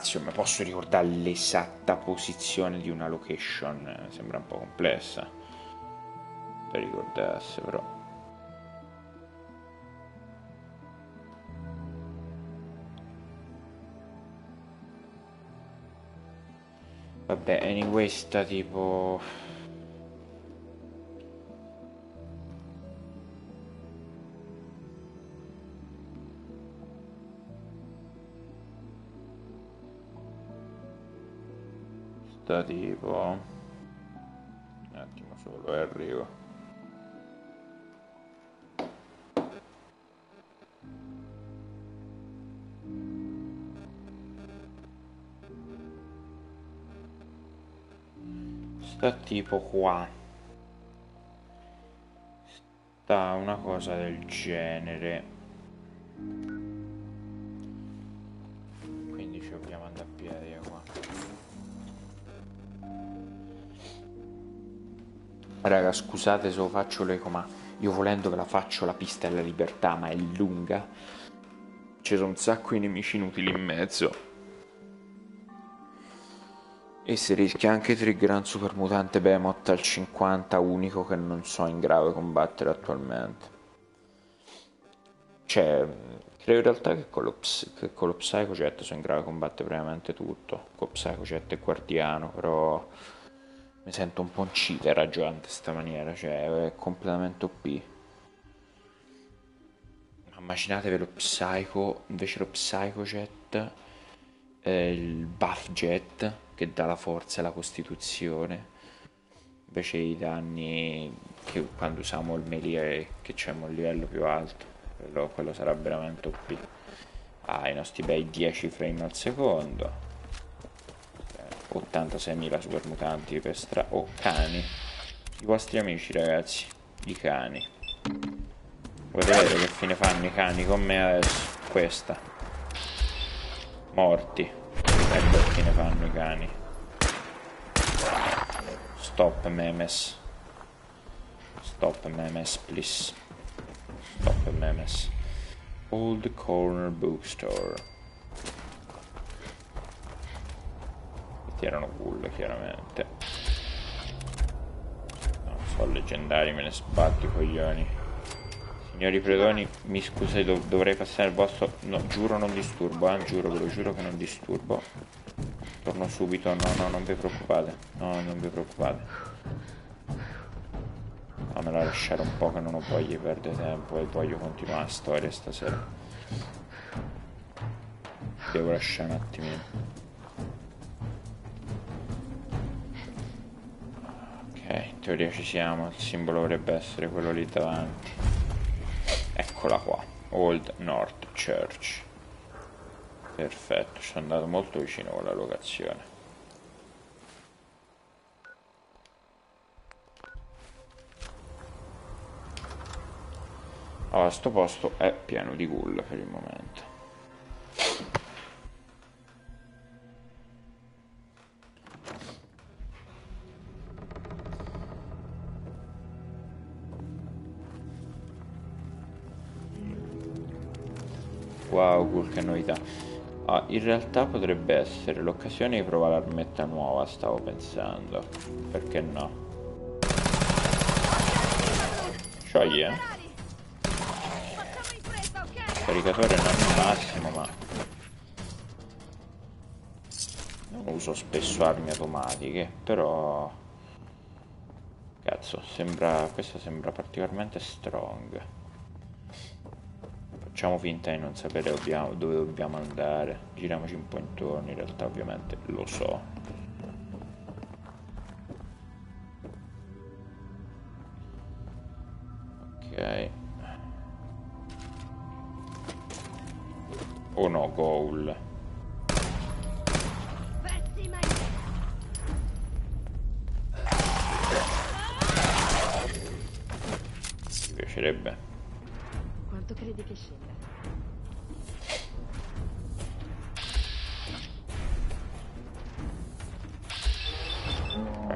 Mazio, ma posso ricordare l'esatta posizione di una location? Sembra un po' complessa per ricordarsi, però. Vabbè, anyway sta tipo... Sta tipo... Un attimo solo, e arrivo. sta tipo qua. Sta una cosa del genere raga scusate se lo faccio l'eco ma io volendo ve la faccio la pista della libertà ma è lunga ci sono un sacco di nemici inutili in mezzo e si rischia anche Trigger super mutante Behemoth al 50 unico che non so in grave combattere attualmente. Cioè, credo in realtà che con lo, che con lo Psycho Jet sono in grave combattere praticamente tutto. Con Psycho Jet e Guardiano, però mi sento un po' un cheater ragionando in questa maniera, cioè è completamente OP. Immaginatevi lo Psycho, invece lo Psycho Jet, eh, il Buff Jet che dà la forza alla Costituzione, invece i danni che quando usiamo il melee che c'è un livello più alto, quello, quello sarà veramente OP. Ah, i nostri bei 10 frame al secondo, 86.000 super mutanti per stra... oh, cani, i vostri amici ragazzi, i cani. Volete vedere che fine fanno i cani con me adesso? Questa. Morti. Ecco che ne fanno i cani. Stop memes. Stop memes, please. Stop memes. Old Corner Bookstore. Questi erano cool, chiaramente. Non so, leggendari, me ne sbatto i coglioni. Signori predoni, mi scusate, dov dovrei passare il vostro... No, giuro non disturbo, eh, giuro, ve lo giuro che non disturbo. Torno subito, no, no, non vi preoccupate. No, non vi preoccupate. Fammela lasciare un po' che non ho voglia di perdere tempo e voglio continuare la storia stasera. Devo lasciare un attimino. Ok, in teoria ci siamo, il simbolo dovrebbe essere quello lì davanti. Eccola qua, Old North Church. Perfetto, ci sono andato molto vicino con la locazione. Allora, sto posto è pieno di ghoul per il momento. Wow, che novità. Ah, in realtà potrebbe essere l'occasione di provare l'armetta nuova, stavo pensando. Perché no? Scioglie? Caricatore non il massimo, ma... Non uso spesso armi automatiche, però... Cazzo, sembra... Questa sembra particolarmente strong. Facciamo finta di non sapere dobbiamo- dove dobbiamo andare. Giriamoci un po' intorno, in realtà ovviamente lo so. Ok. Oh no, goal. Mi piacerebbe. Quanto credi che scenda?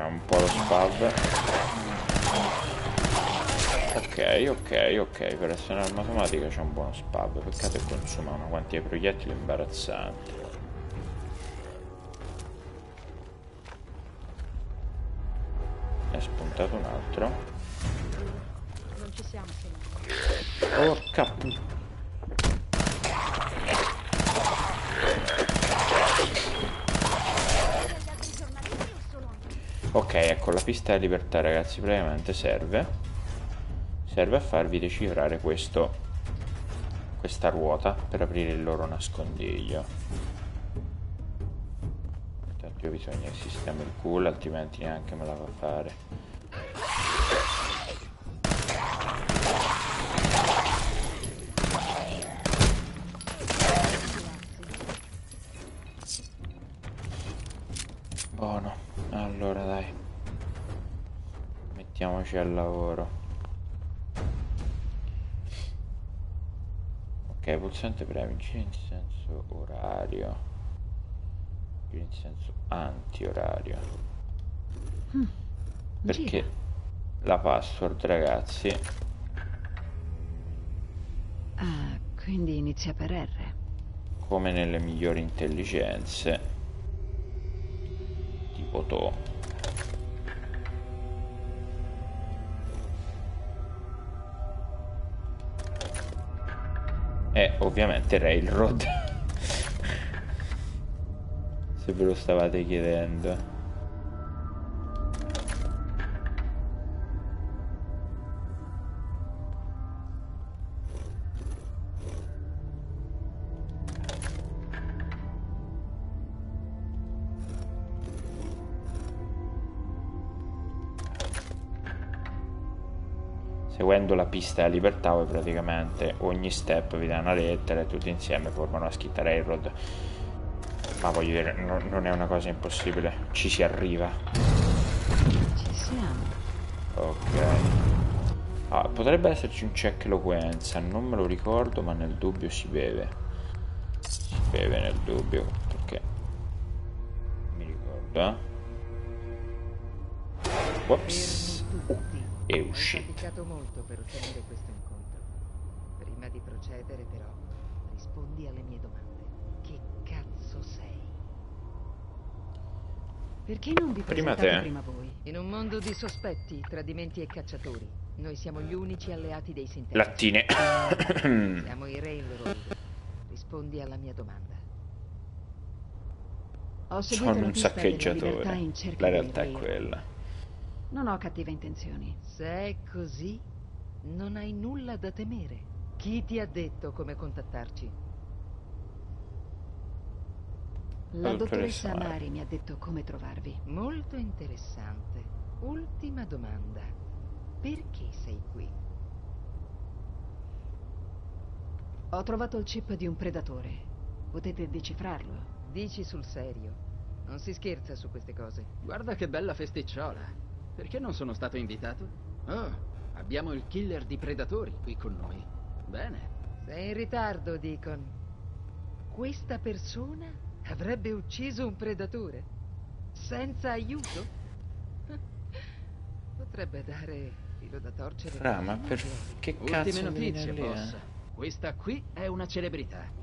Un po' lo spad. Ok, ok, ok. Per essere un'arma automatica c'è un buono spab. Peccato che consuma una quantità di proiettili imbarazzante. Ne è spuntato un altro. Non ci siamo. Porca pu- Ok, ecco la pista della libertà ragazzi praticamente serve. Serve a farvi decifrare questo questa ruota per aprire il loro nascondiglio. Intanto bisogna che sistemi il culo altrimenti neanche me la fa fare buono allora dai al lavoro Ok, pulsante premio, gira in senso orario. Gira in senso anti-orario. Perché gira. la password, ragazzi, Ah, quindi inizia per R. come nelle migliori intelligenze, tipo to. E ovviamente Railroad. Se ve lo stavate chiedendo. Pista della libertà, voi praticamente ogni step vi dà una lettera e tutti insieme formano la scritta Railroad. Ma voglio dire, no- non è una cosa impossibile, ci si arriva. Ci siamo. Ok. Ah, potrebbe esserci un check eloquenza, non me lo ricordo, ma nel dubbio si beve. Si beve nel dubbio, perché mi ricordo, eh. Whoops. Uh, questo incontro. Prima di procedere, però, rispondi alle mie domande. Che cazzo sei? Perché non vi Prima te. prima voi? In un mondo di sospetti, tradimenti e cacciatori, noi siamo gli unici alleati dei sintetici. Lattine. Siamo i Railroad. Rispondi alla mia domanda. Ho Sono un saccheggiatore. La realtà è quella. Non ho cattive intenzioni. Se è così, non hai nulla da temere. Chi ti ha detto come contattarci? La dottoressa. Mari mi ha detto come trovarvi. Molto interessante. Ultima domanda. Perché sei qui? Ho trovato il chip di un predatore. Potete decifrarlo? Dici sul serio. Non si scherza su queste cose. Guarda che bella festicciola. Perché non sono stato invitato? Oh, abbiamo il killer di predatori qui con noi. Bene. Sei in ritardo, Deacon. Questa persona avrebbe ucciso un predatore? Senza aiuto? Potrebbe dare filo da torcere. Fra, ma per che Ultime cazzo notizie, viene lì, boss. eh? Questa qui è una celebrità.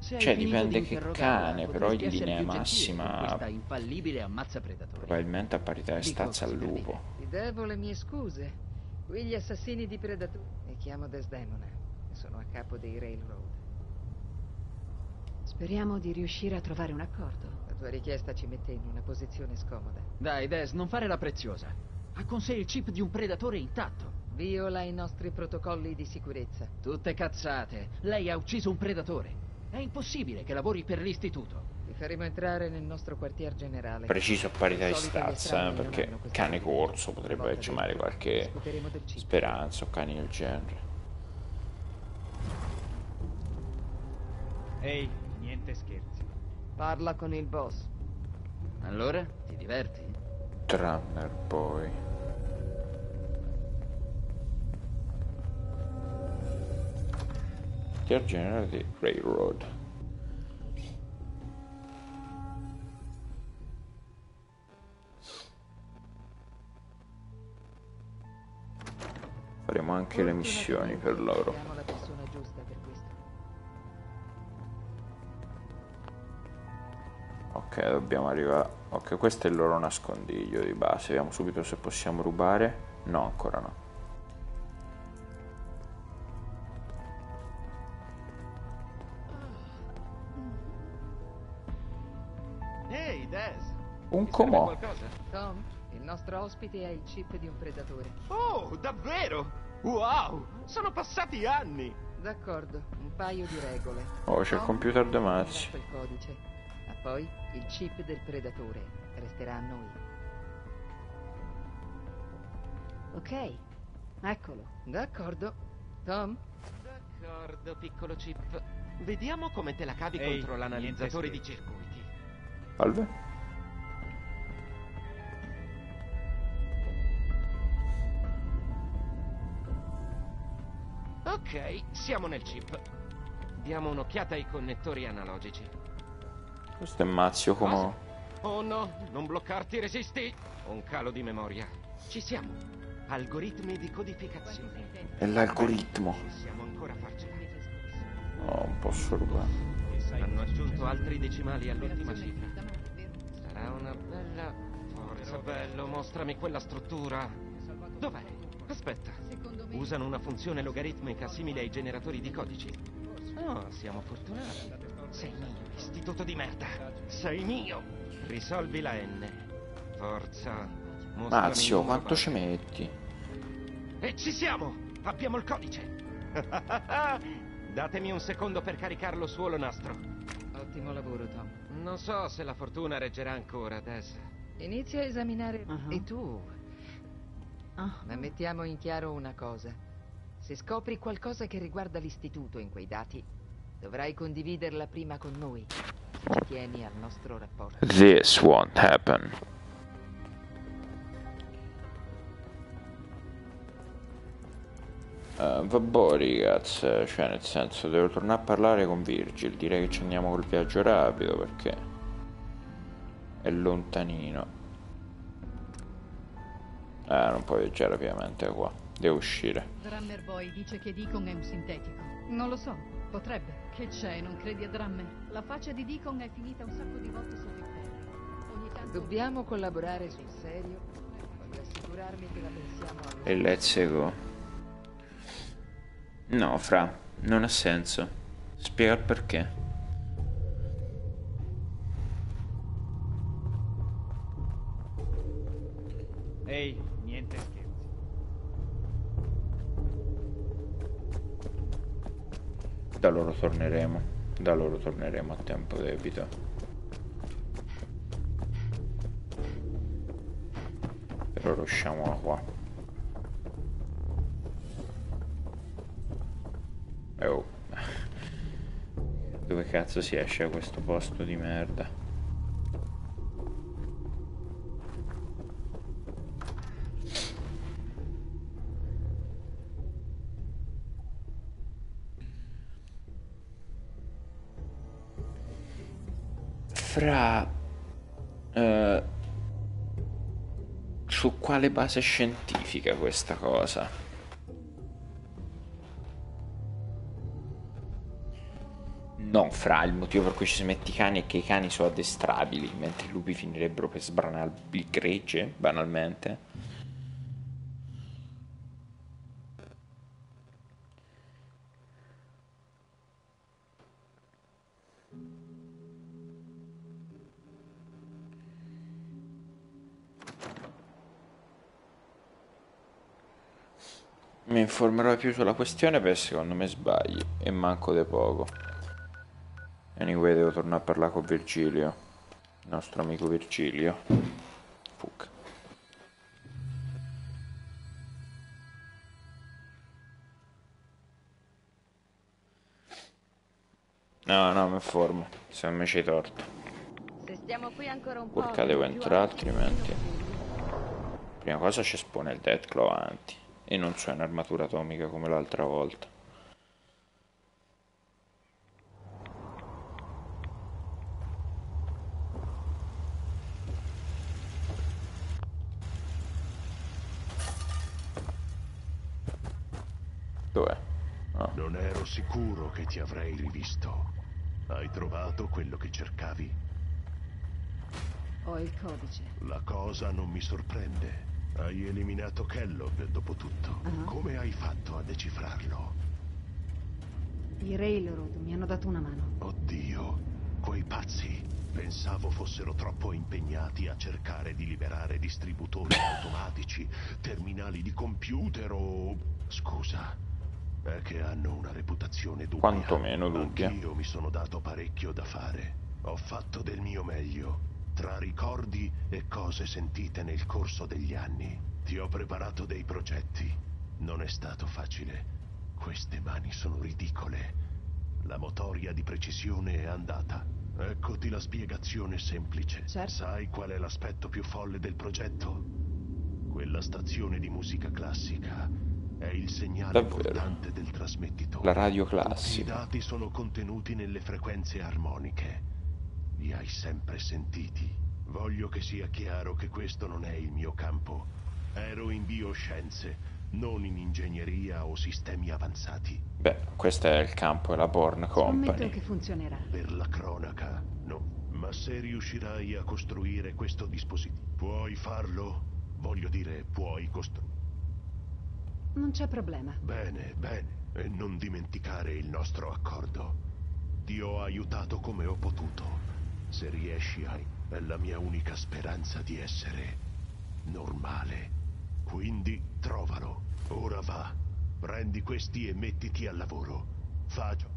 Cioè, dipende di che cane, però in linea massima- infallibile ammazza predatori. Probabilmente a parità di stazza al lupo. Ti devo le mie scuse. Qui gli assassini di predatori. Mi chiamo Desdemona e sono a capo dei Railroad. Speriamo di riuscire a trovare un accordo. La tua richiesta ci mette in una posizione scomoda. Dai, Des, non fare la preziosa. Ha con sé il chip di un predatore intatto. Viola i nostri protocolli di sicurezza. Tutte cazzate. Lei ha ucciso un predatore. È impossibile che lavori per l'istituto. Ti faremo entrare nel nostro quartier generale. Preciso a parità di stazza, eh, perché cane corso potrebbe averci qualche speranza o cani del genere. Ehi, niente scherzi. Parla con il boss. Allora, ti diverti? Drummer Boy. Quartier generale di Railroad. Faremo anche le missioni per loro. Ok, dobbiamo arrivare. Ok, questo è il loro nascondiglio di base. Vediamo subito se possiamo rubare. No, ancora no. Un comò. Tom, il nostro ospite ha il chip di un predatore. Oh, davvero? Wow, sono passati anni. D'accordo, un paio di regole. Oh, c'è il computer de attiva Mazzi. quel codice. Ma poi il chip del predatore resterà a noi. Ok, eccolo. D'accordo. Tom, D'accordo, piccolo chip. Vediamo come te la cavi Ehi, contro l'analizzatore di circuiti. Salve. Ok, siamo nel chip. Diamo un'occhiata ai connettori analogici. Questo è Mazio come... Cosa? Oh no, non bloccarti, resisti! Un calo di memoria. Ci siamo. Algoritmi di codificazione. È l'algoritmo. Possiamo ancora farcela. No, non posso rubare. Hanno aggiunto altri decimali all'ultima cifra. Sarà una bella... Forza, bello, mostrami quella struttura. Dov'è? Aspetta. Usano una funzione logaritmica simile ai generatori di codici. Oh, siamo fortunati. Sei mio, istituto di merda. Sei mio. Risolvi la N. Forza. Mazio, quanto ci metti? E ci siamo! Abbiamo il codice! Datemi un secondo per caricarlo su Olonastro. ottimo lavoro, Tom. Non so se la fortuna reggerà ancora, Tess. Inizia a esaminare... Ah. E tu? Ah, Ma mettiamo in chiaro una cosa. Se scopri qualcosa che riguarda l'istituto in quei dati, dovrai condividerla prima con noi. Se ci tieni al nostro rapporto. This won't happen. Eh, vabbè ragazzi, cioè nel senso devo tornare a parlare con Virgil, direi che ci andiamo col viaggio rapido perché è lontanino. Eh, non puoi viaggiare rapidamente qua, devo uscire. Drummer Boy dice che Deacon è un sintetico. Non lo so, potrebbe. Che c'è, non credi a Drummer? La faccia di Deacon è finita un sacco di volte sotto il ferro. Ogni tanto... Dobbiamo collaborare sul serio. Voglio assicurarmi che la pensiamo allo E let's go. No, fra, non ha senso. Spiega il perché. Ehi, niente Da loro torneremo. Da loro torneremo a tempo debito. Per ora usciamo da qua. Eh, Oh. Dove cazzo si esce da questo posto di merda? Fra... eh, su quale base scientifica questa cosa? Non fra il motivo per cui ci si mette i cani è che i cani sono addestrabili, mentre i lupi finirebbero per sbranare il gregge, banalmente. Mi informerò più sulla questione perché secondo me sbagli e manco de poco. Anyway, devo tornare a parlare con Virgilio, il nostro amico Virgilio. Fuck. No, no, mi informo, se non mi c'hai torto. Se stiamo qui ancora un po'... Porca devo entrare altrimenti. Prima cosa ci espone il Deathclaw avanti. E non c'è un'armatura atomica come l'altra volta. Dov'è? No. Non ero sicuro che ti avrei rivisto. Hai trovato quello che cercavi? Ho il codice. La cosa non mi sorprende. Hai eliminato Kellogg, dopo tutto. Ah. Come hai fatto a decifrarlo? I Railroad mi hanno dato una mano. Oddio, quei pazzi. Pensavo fossero troppo impegnati a cercare di liberare distributori automatici, terminali di computer o... Scusa, è che hanno una reputazione dubbia. Quantomeno dubbia. Anch'io mi sono dato parecchio da fare. Ho fatto del mio meglio, tra ricordi e cose sentite nel corso degli anni. Ti ho preparato dei progetti. Non è stato facile. Queste mani sono ridicole. La motoria di precisione è andata. Eccoti la spiegazione semplice. Certo. Sai qual è l'aspetto più folle del progetto? Quella stazione di musica classica è il segnale Davvero? importante del trasmettitore. La radio Tutti i classica. dati sono contenuti nelle frequenze armoniche. Li hai sempre sentiti. Voglio che sia chiaro che questo non è il mio campo. Ero in bioscienze, non in ingegneria o sistemi avanzati. Beh, questo è il campo della Porn Scommetto Company. che funzionerà. Per la cronaca, no. Ma se riuscirai a costruire questo dispositivo, puoi farlo? Voglio dire, puoi costruire. Non c'è problema. Bene, bene. E non dimenticare il nostro accordo. Ti ho aiutato come ho potuto. Se riesci a... è la mia unica speranza di essere normale. Quindi trovalo. Ora va. Prendi questi e mettiti al lavoro. Faccio.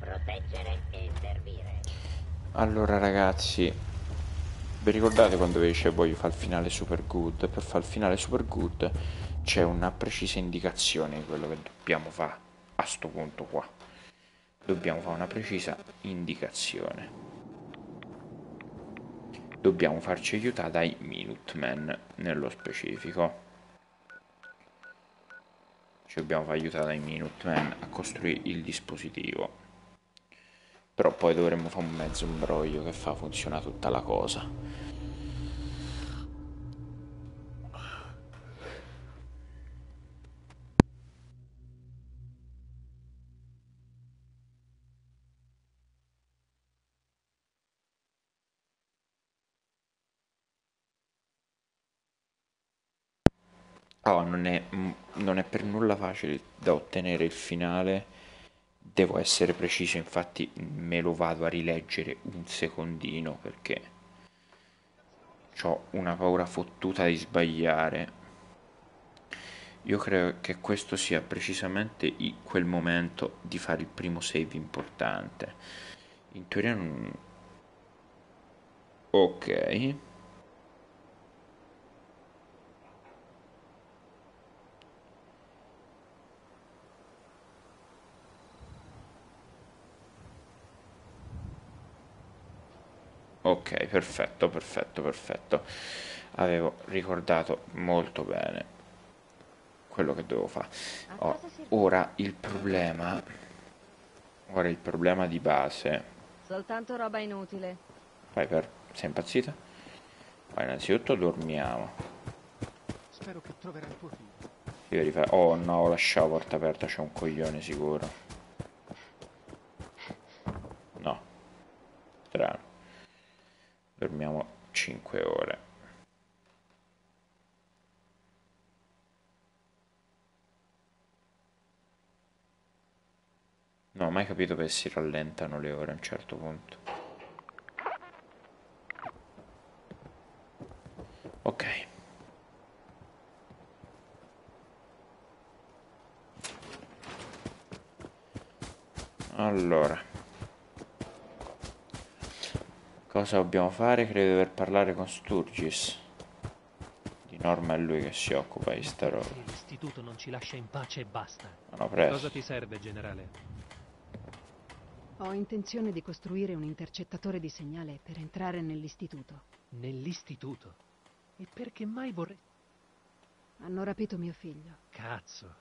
Proteggere e servire. Allora ragazzi, vi ricordate quando vi dicevo voglio fare il finale super good? Per fare il finale super good c'è una precisa indicazione di quello che dobbiamo fare a sto punto qua. Dobbiamo fare una precisa indicazione. Dobbiamo farci aiutare dai Minutemen nello specifico. Ci dobbiamo far aiutare dai Minutemen a costruire il dispositivo. Però poi dovremmo fare un mezzo imbroglio che fa funzionare tutta la cosa. Oh, non è, mm, non è per nulla facile da ottenere il finale. Devo essere preciso, infatti me lo vado a rileggere un secondino perché ho una paura fottuta di sbagliare. Io credo che questo sia precisamente quel momento di fare il primo save importante. In teoria non... Ok. Ok, perfetto, perfetto, perfetto. Avevo ricordato molto bene quello che dovevo fare. Oh, ora il problema ora il problema di base. Soltanto roba inutile. Piper, sei impazzita? Allora, innanzitutto dormiamo. Spero che troverai tuo figlio. Oh no, lasciavo porta aperta, c'è un coglione sicuro. No. Strano. Dormiamo 5 ore. Non ho mai capito perché si rallentano le ore a un certo punto. Ok. Allora. Cosa dobbiamo fare? Credo di dover parlare con Sturgis. Di norma è lui che si occupa di sta roba. L'istituto non ci lascia in pace e basta. No, presto. Cosa ti serve, generale? Ho intenzione di costruire un intercettatore di segnale per entrare nell'istituto. Nell'istituto? E perché mai vorrei... Hanno rapito mio figlio. Cazzo.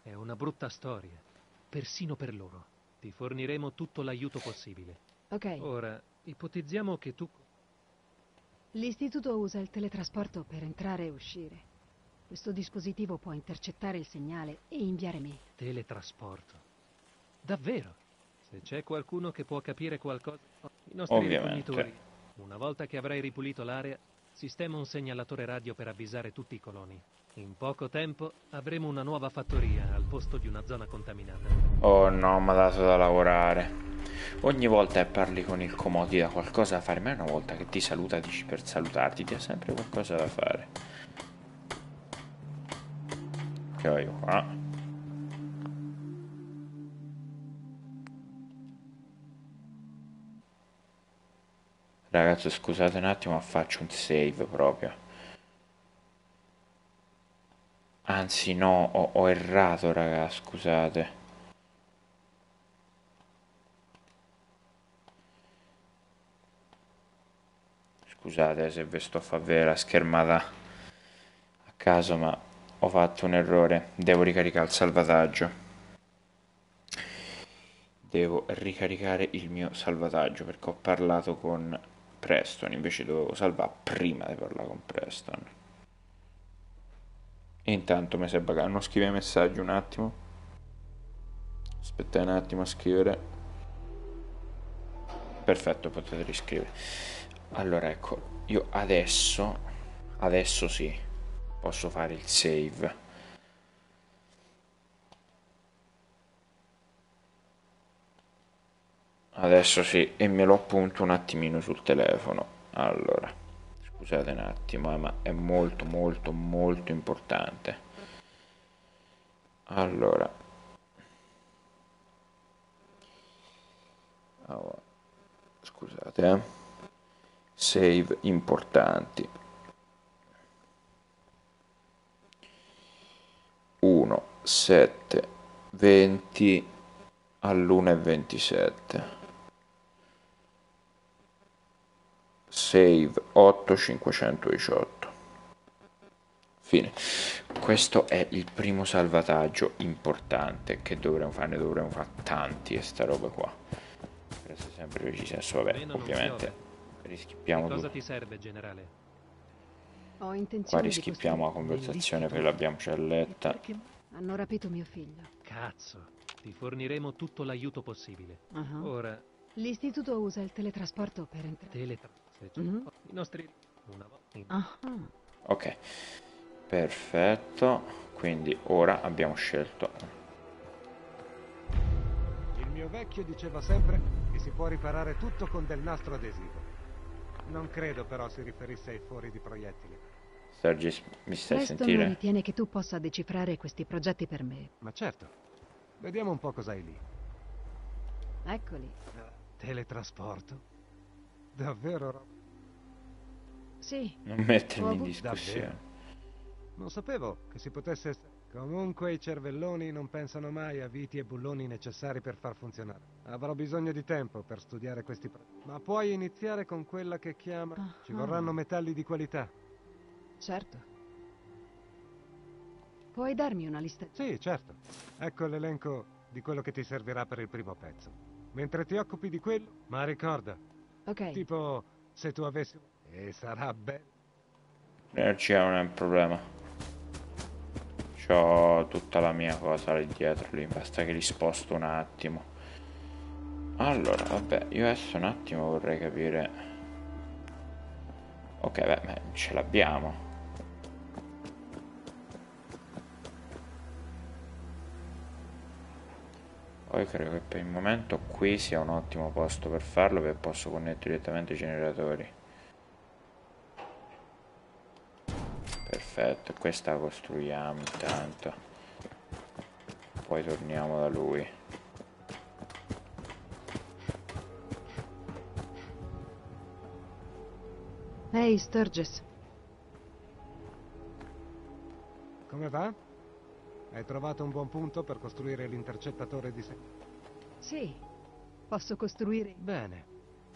È una brutta storia. Persino per loro. Ti forniremo tutto l'aiuto possibile. Ok. Ora, ipotizziamo che tu... L'istituto usa il teletrasporto per entrare e uscire. Questo dispositivo può intercettare il segnale e inviare me. Teletrasporto. Davvero? Se c'è qualcuno che può capire qualcosa... I nostri Ovviamente. ricognitori. Una volta che avrai ripulito l'area, sistema un segnalatore radio per avvisare tutti i coloni. In poco tempo avremo una nuova fattoria al posto di una zona contaminata. Oh no, mi ha dato da lavorare. Ogni volta che parli con il comodi da qualcosa da fare, ma è una volta che ti saluta dici per salutarti, ti ha sempre qualcosa da fare. Che ho io qua? Ragazzi, scusate un attimo, faccio un save proprio. Anzi, no, ho, ho errato, raga, scusate. Scusate se vi sto a far vedere la schermata a caso, ma ho fatto un errore. Devo ricaricare il salvataggio. Devo ricaricare il mio salvataggio perché ho parlato con Preston, invece dovevo salvare prima di parlare con Preston. E intanto mi sembra che non scrive messaggi un attimo. Aspettate un attimo a scrivere. Perfetto, potete riscrivere. Allora ecco, io adesso, adesso sì, posso fare il save. Adesso sì, e me lo appunto un attimino sul telefono. Allora, scusate un attimo, eh, ma è molto molto molto importante. Allora. Allora, Scusate, eh. Save importanti. 1, 7, 20 all'1 e 27. Save 8, 518. Fine. Questo è il primo salvataggio importante che dovremmo fare, ne dovremmo fare tanti e sta roba qua. Per essere sempre precisi, adesso vabbè, ovviamente rischippiamo cosa tutto. ti serve, generale? Ho Qua intenzione rischippiamo la conversazione perché l'abbiamo già letta. Perché... Hanno rapito mio figlio. Cazzo. Ti forniremo tutto l'aiuto possibile. Ah. Ora, L'istituto usa il teletrasporto per entrare. teletra... Mhm. I nostri... Una volta... Ah. Ok, perfetto. Quindi ora abbiamo scelto. Il mio vecchio diceva sempre che si può riparare tutto con del nastro adesivo. Non credo però si riferisse ai fori di proiettili. Sergi, mi stai Preston sentire? ritiene che tu possa decifrare questi progetti per me. Ma certo. Vediamo un po' cos'hai lì. Eccoli. Teletrasporto? Davvero? Rob? Sì. Non mettermi in discussione. Non sapevo che si potesse... ess- Comunque i cervelloni non pensano mai a viti e bulloni necessari per far funzionare. Avrò bisogno di tempo per studiare questi. Ma puoi iniziare con quella che chiama... Ci Ah. vorranno metalli di qualità. Certo. Puoi darmi una lista? Sì, certo. Ecco l'elenco di quello che ti servirà per il primo pezzo. Mentre ti occupi di quello, ma ricorda, Ok. tipo se tu avessi... E sarà bello. L'energia non è un problema. C'ho tutta la mia cosa lì dietro lì, basta che li sposto un attimo. Allora, vabbè, io adesso un attimo vorrei capire... Ok, beh, ce l'abbiamo. Poi credo che per il momento qui sia un ottimo posto per farlo perché posso connettere direttamente i generatori. Perfetto, questa la costruiamo intanto. Poi torniamo da lui. Ehi, Sturgis. Come va? Hai trovato un buon punto per costruire l'intercettatore di sé? Sì, posso costruire... Bene.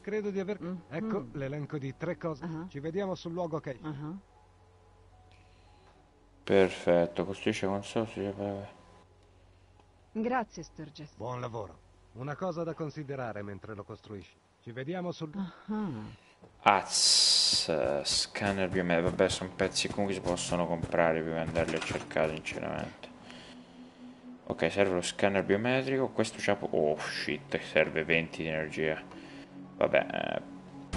Credo di aver... Ecco l'elenco di tre cose. Ci vediamo sul luogo che... Perfetto, costruisce console. si- Grazie, Sturgis. Buon lavoro. Una cosa da considerare mentre lo costruisci. Ci vediamo sul... Az, scanner biometrico, vabbè sono pezzi comunque si possono comprare prima di andarli a cercare sinceramente. Ok, serve lo scanner biometrico, questo c'ha... Oh shit, serve 20 di energia. Vabbè, eh,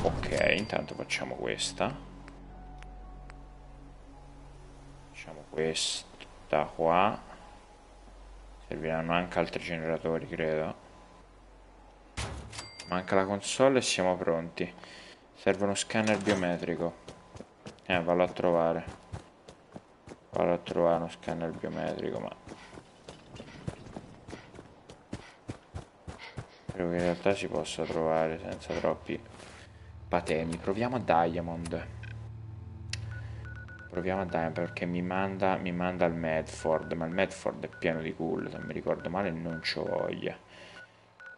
ok, intanto facciamo questa. Facciamo questa qua. Serviranno anche altri generatori, credo. Manca la console e siamo pronti. Serve uno scanner biometrico. Eh, vallo a trovare. Vado a trovare uno scanner biometrico, ma... Credo che in realtà si possa trovare senza troppi patemi. Proviamo a Diamond. Proviamo a Diamond perché mi manda, mi manda al Medford, ma il Medford è pieno di cool, se mi ricordo male non c'ho voglia.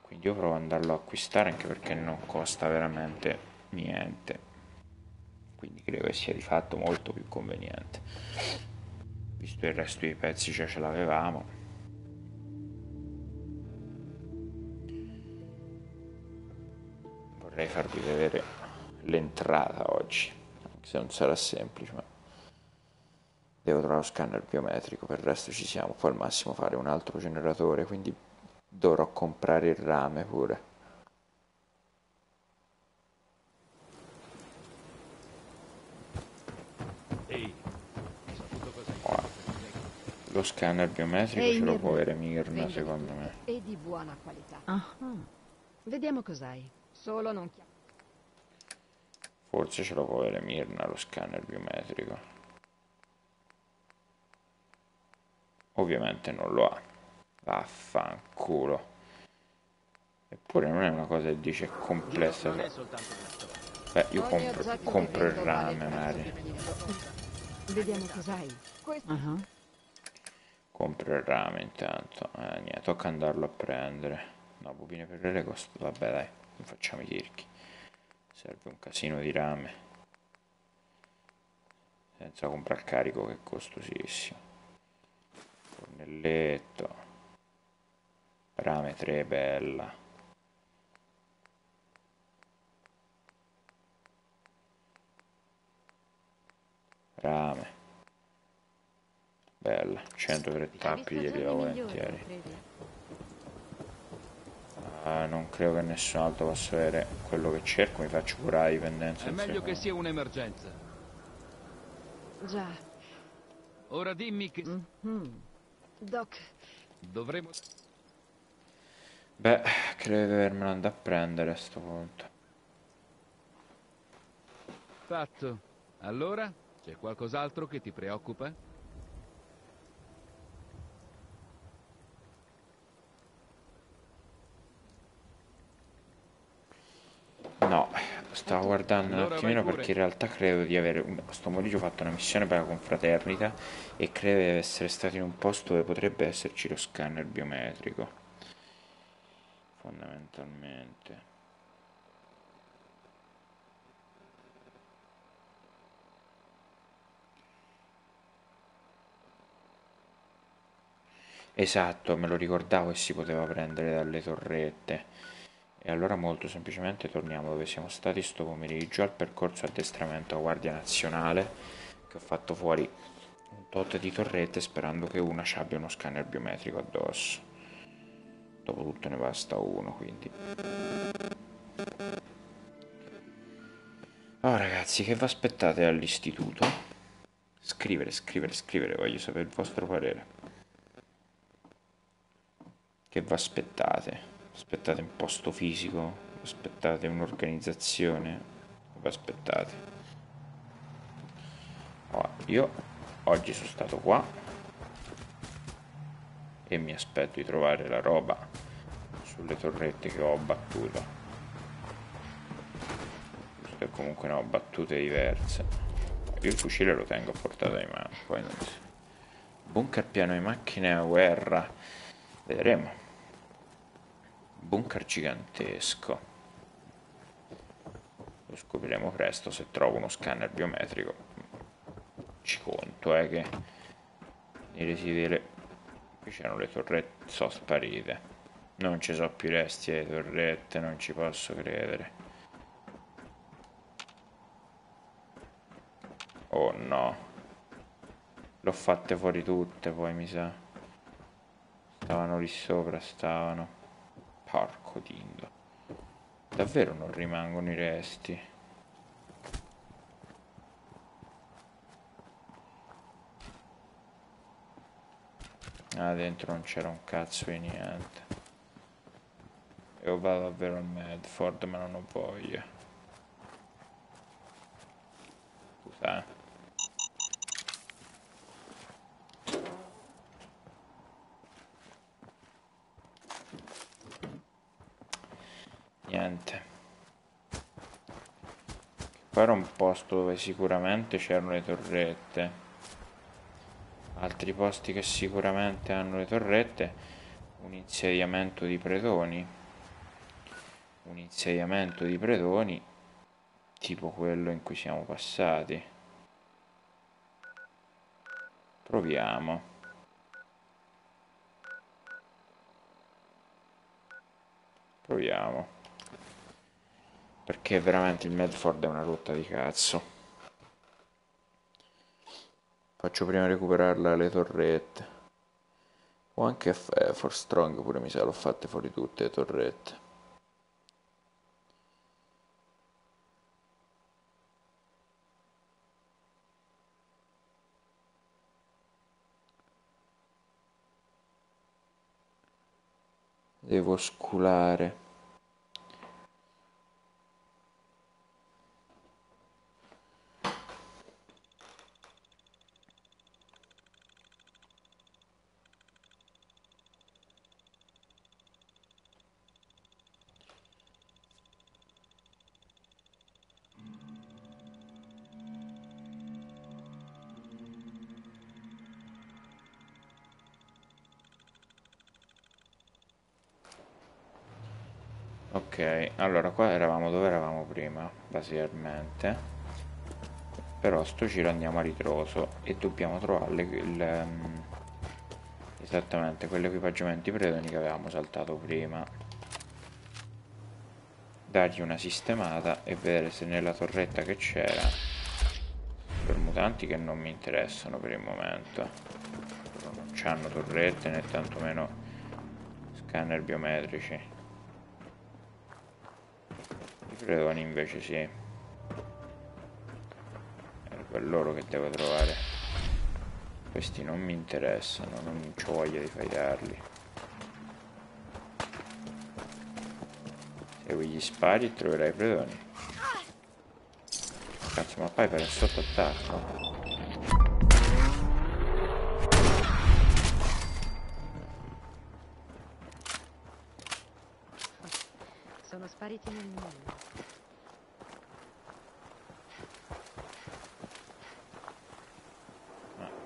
Quindi io provo ad andarlo a acquistare anche perché non costa veramente niente. Quindi credo che sia di fatto molto più conveniente. Visto il resto dei pezzi già ce l'avevamo. Vorrei farvi vedere l'entrata oggi, anche se non sarà semplice, ma devo trovare lo scanner biometrico, per il resto ci siamo, poi al massimo fare un altro generatore, quindi dovrò comprare il rame pure. Lo scanner biometrico Ehi, ce lo può avere Mirna secondo me. E di buona qualità. Ah, Vediamo cos'hai. Solo non chiamare. Forse ce lo può avere Mirna lo scanner biometrico. Ovviamente non lo ha. Vaffanculo. Eppure non è una cosa che dice complessa. Non è soltanto una storia. Beh, io Ogni compro, compro il rame, Mari. Vediamo cos'hai. Questo Ah, Compro il rame intanto. Eh, niente, tocca andarlo a prendere. No, bobine per le costa. Vabbè, dai, facciamo i tirchi. Serve un casino di rame. Senza comprare il carico che è costosissimo. Fornelletto. Rame 3, bella. Rame. Bella, 103 tappi glieli do volentieri. Non credo che nessun altro possa avere quello che cerco, mi faccio curare la dipendenza. È meglio che sia un'emergenza. Già. Ora dimmi che Mhm. Doc, dovremo... Beh, credo di avermelo andato a prendere a sto punto. Fatto. Allora, c'è qualcos'altro che ti preoccupa? No, stavo guardando un attimino perché in realtà credo di avere... Sto pomeriggio fatto una missione per la confraternita e credo di essere stato in un posto dove potrebbe esserci lo scanner biometrico. Fondamentalmente. Esatto, me lo ricordavo e si poteva prendere dalle torrette. E allora molto semplicemente torniamo dove siamo stati sto pomeriggio al percorso addestramento a Guardia Nazionale che ho fatto fuori un tot di torrette sperando che una ci abbia uno scanner biometrico addosso. Dopotutto ne basta uno, quindi. Oh ragazzi, che vi aspettate all'istituto? Scrivere, scrivere, scrivere, voglio sapere il vostro parere. Che vi aspettate? Aspettate un posto fisico? Aspettate un'organizzazione? Aspettate? Oh, io oggi sono stato qua e mi aspetto di trovare la roba sulle torrette che ho abbattuto. Che comunque ne ho battute diverse. Io il fucile lo tengo a portata di mano, poi non si... Bunker pieno di macchine a guerra. Vedremo bunker gigantesco. Lo scopriremo presto se trovo uno scanner biometrico. Ci conto, eh, che i residui le... Qui c'erano le torrette, sono sparite. Non ci sono più resti delle torrette, non ci posso credere. Oh no. L'ho fatte fuori tutte poi, mi sa. Stavano lì sopra, stavano. Porco dingo. Davvero non rimangono i resti. Ah, dentro non c'era un cazzo di niente. Io vado davvero al Medford, ma non ho voglia. Scusa, niente. Qua era un posto dove sicuramente c'erano le torrette. Altri posti che sicuramente hanno le torrette un insediamento di predoni. Un insediamento di predoni tipo quello in cui siamo passati. Proviamo. Proviamo perché veramente il Medford è una rotta di cazzo. Faccio prima recuperarla le torrette. O anche a For Strong pure mi sa l'ho fatte fuori tutte le torrette. Devo sculare. Qua eravamo dove eravamo prima basicamente. Però sto giro andiamo a ritroso e dobbiamo trovare il, um, esattamente quell'equipaggiamento predoni che avevamo saltato prima. Dargli una sistemata e vedere se nella torretta che c'era per mutanti che non mi interessano per il momento non hanno torrette né tantomeno scanner biometrici Predoni invece sì. È per loro che devo trovare. Questi non mi interessano, non ho voglia di fightarli. Segui gli spari e troverai i predoni. Cazzo, ma Piper è sotto attacco. Sono spariti nel nulla.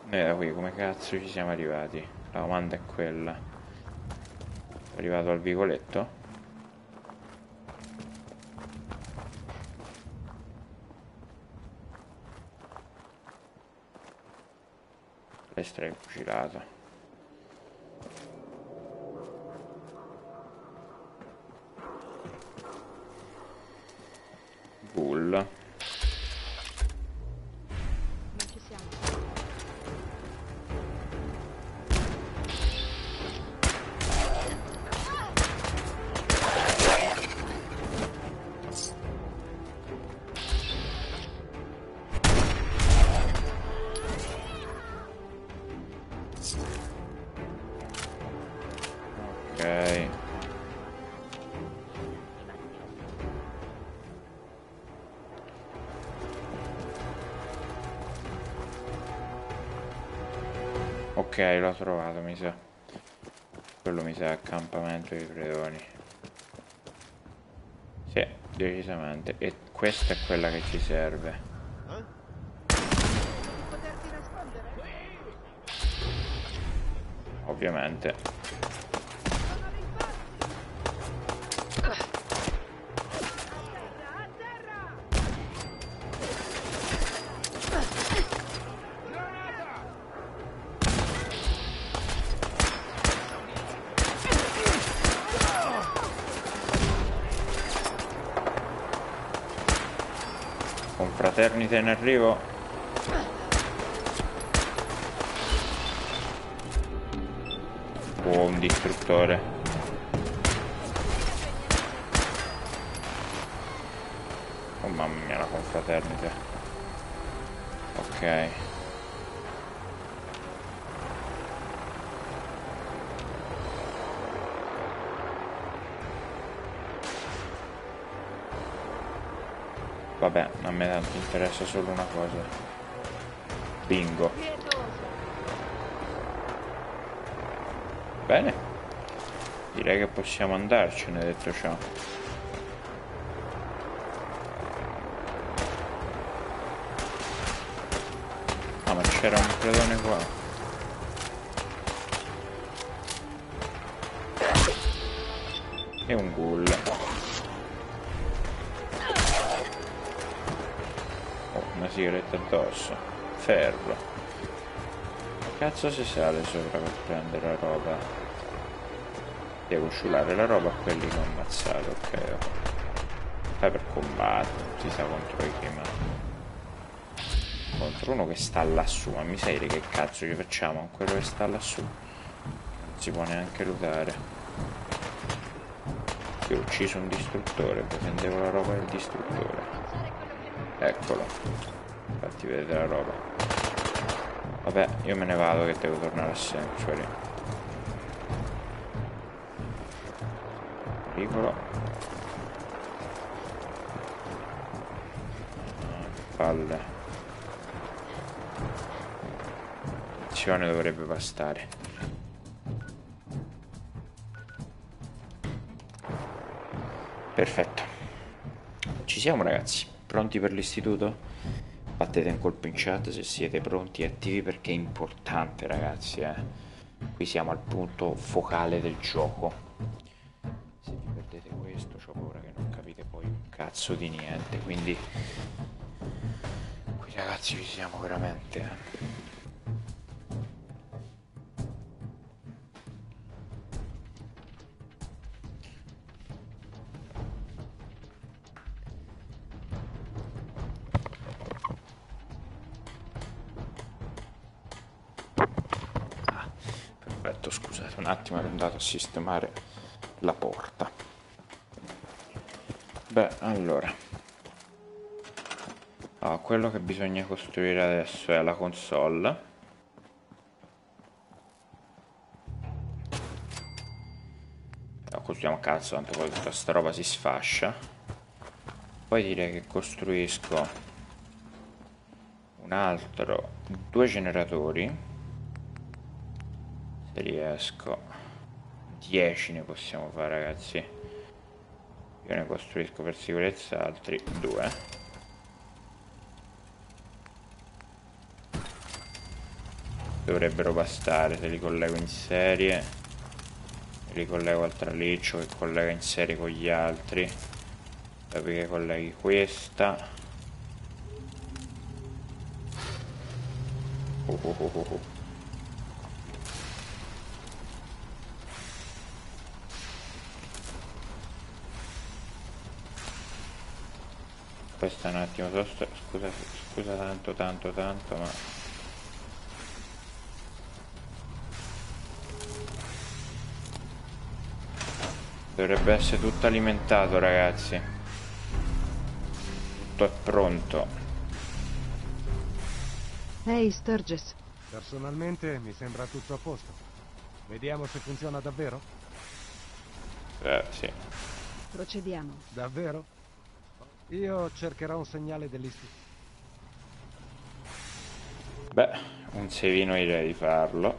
Noi da qui come cazzo ci siamo arrivati? La domanda è quella. Arrivato al vicoletto? Destra è fucilato. L'ho trovato, mi sa. Quello mi sa accampamento dei predoni. Sì, decisamente. E questa è quella che ci serve. Confraternita in arrivo. Oh, un distruttore. Oh mamma mia, la confraternita. Ok. Vabbè, a me tanto interessa solo una cosa. Bingo. Bene. Direi che possiamo andarcene, detto ciò. Ah, ma c'era un predone qua. Addosso. Ferro. Cazzo si sale sopra per prendere la roba? Devo sciulare la roba a quelli che ho ammazzato, ok. Fai per combattere, si sa contro chi ma. Contro uno che sta lassù, ma mi sai che cazzo ci facciamo con quello che sta lassù? Non si può neanche lutare. Io ho ucciso un distruttore, prendevo la roba del distruttore. Eccolo. Infatti vedete la roba. Vabbè, io me ne vado che devo tornare a Sanctuary. Pericolo. Palle. Azione dovrebbe bastare. Perfetto. Ci siamo ragazzi? Pronti per l'istituto? Battete un colpo in chat se siete pronti e attivi perché è importante ragazzi, eh. Qui siamo al punto focale del gioco. Se vi perdete questo, ho paura che non capite poi un cazzo di niente, quindi qui ragazzi ci siamo veramente. Sistemare la porta. Beh, allora. Ah, quello che bisogna costruire adesso è la console. La costruiamo a cazzo, tanto poi tutta sta roba si sfascia. Poi direi che costruisco un altro, due generatori se riesco 10 ne possiamo fare ragazzi. Io ne costruisco per sicurezza altri due. Dovrebbero bastare se li collego in serie. Li collego al traliccio che collega in serie con gli altri. Dopodiché colleghi questa. Uh, uh, uh, Aspetta un attimo, scusa, scusa tanto, tanto, tanto, ma... Dovrebbe essere tutto alimentato, ragazzi. Tutto è pronto. Ehi, hey, Sturgis. Personalmente mi sembra tutto a posto. Vediamo se funziona davvero? Eh, sì. Procediamo. Davvero? Io cercherò un segnale dell'istituto. Beh, un sevino direi di farlo.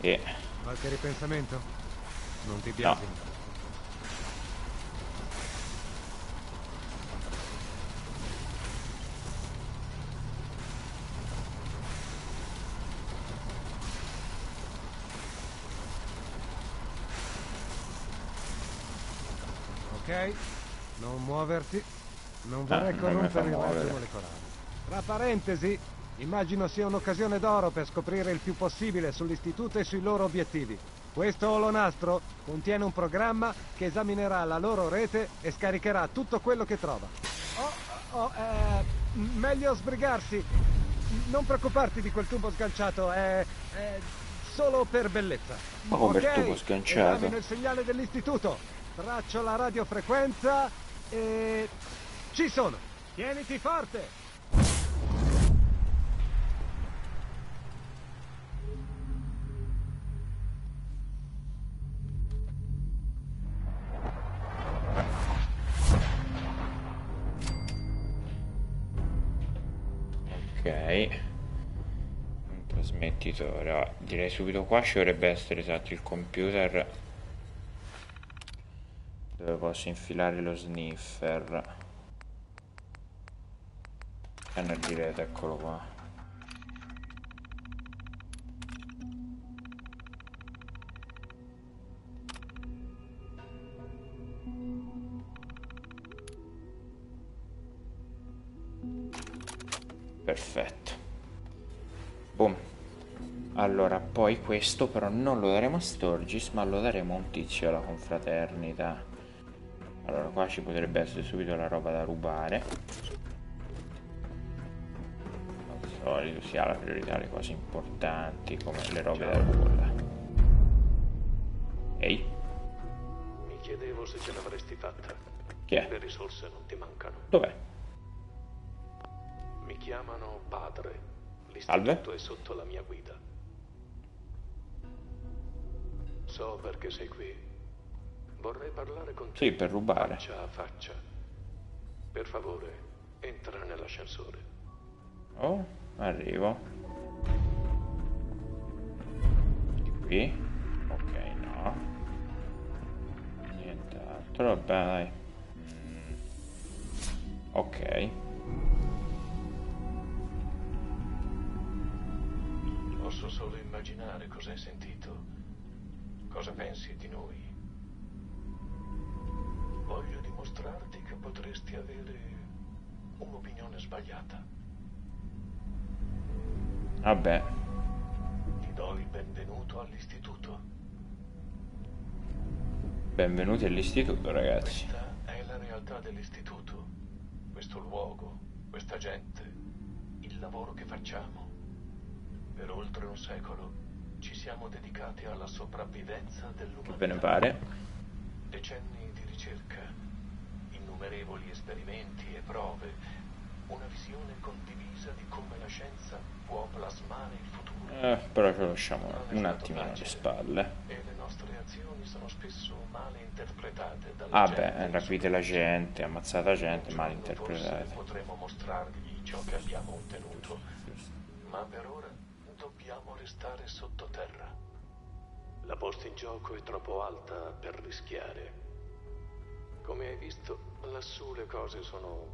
E... Qualche ripensamento? Non ti piace? No. Ok, non muoverti. Non vorrei Ah, mi corrompere fa il raggio muovere. molecolare. Tra parentesi, immagino sia un'occasione d'oro per scoprire il più possibile sull'istituto e sui loro obiettivi. Questo olonastro contiene un programma che esaminerà la loro rete e scaricherà tutto quello che trova. Oh, oh, eh, m- meglio sbrigarsi. Non preoccuparti di quel tubo sganciato, è, è solo per bellezza. Ma come il Ok, tubo sganciato? Esamino il segnale dell'istituto. Traccio la radiofrequenza e... Ci sono! Tieniti forte! Ah, direi subito qua ci dovrebbe essere esatto il computer dove posso infilare lo sniffer. Energy rate, eccolo qua. Perfetto. Boom. Allora, poi questo però non lo daremo a Storgis, ma lo daremo a un tizio della confraternita. Allora, qua ci potrebbe essere subito la roba da rubare. Al solito si ha la priorità alle cose importanti, come le robe da rubare. Ehi, Mi chiedevo se ce l'avresti fatta. Chi è? Le risorse non ti mancano. dov'è? Mi chiamano padre. L'istituto è sotto la mia guida. So perché sei qui. Vorrei parlare con te. Sì, per rubare. Faccia a faccia. Per favore, entra nell'ascensore. Oh, arrivo. Di qui? Ok, no. Nient'altro, vabbè, dai. Mm. Ok. Posso solo immaginare cosa hai sentito. Cosa pensi di noi. Dimostrarti che potresti avere un'opinione sbagliata. Vabbè, Ti do il benvenuto all'istituto. benvenuti all'istituto, ragazzi. Questa è la realtà dell'istituto. Questo luogo, questa gente, il lavoro che facciamo. Per oltre un secolo ci siamo dedicati alla sopravvivenza Che dell'umanità. ve ne pare? Decenni di ricerca, innumerevoli esperimenti e prove, una visione condivisa di come la scienza può plasmare il futuro. Eh, però ce lo lasciamo un attimino alle spalle. E le nostre azioni sono spesso male interpretate dalla Ah gente. beh, rapite la gente, ammazzata gente, mal Forse interpretate. potremo mostrargli ciò che abbiamo ottenuto, ma per ora dobbiamo restare sottoterra. La posta in gioco è troppo alta per rischiare. Come hai visto, lassù le cose sono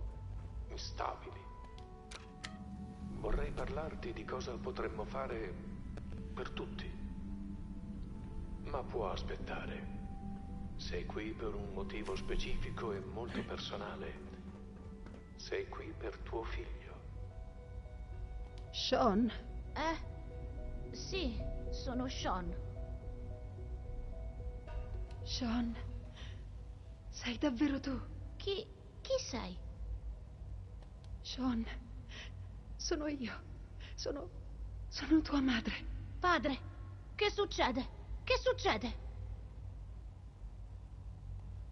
instabili. Vorrei parlarti di cosa potremmo fare per tutti. Ma può aspettare. Sei qui per un motivo specifico e molto personale. Sei qui per tuo figlio. Sean? Eh? Sì, sono Sean. Sean? Sei davvero tu? Chi... chi sei? Sean, sono io. Sono. sono tua madre. Padre, che succede? Che succede?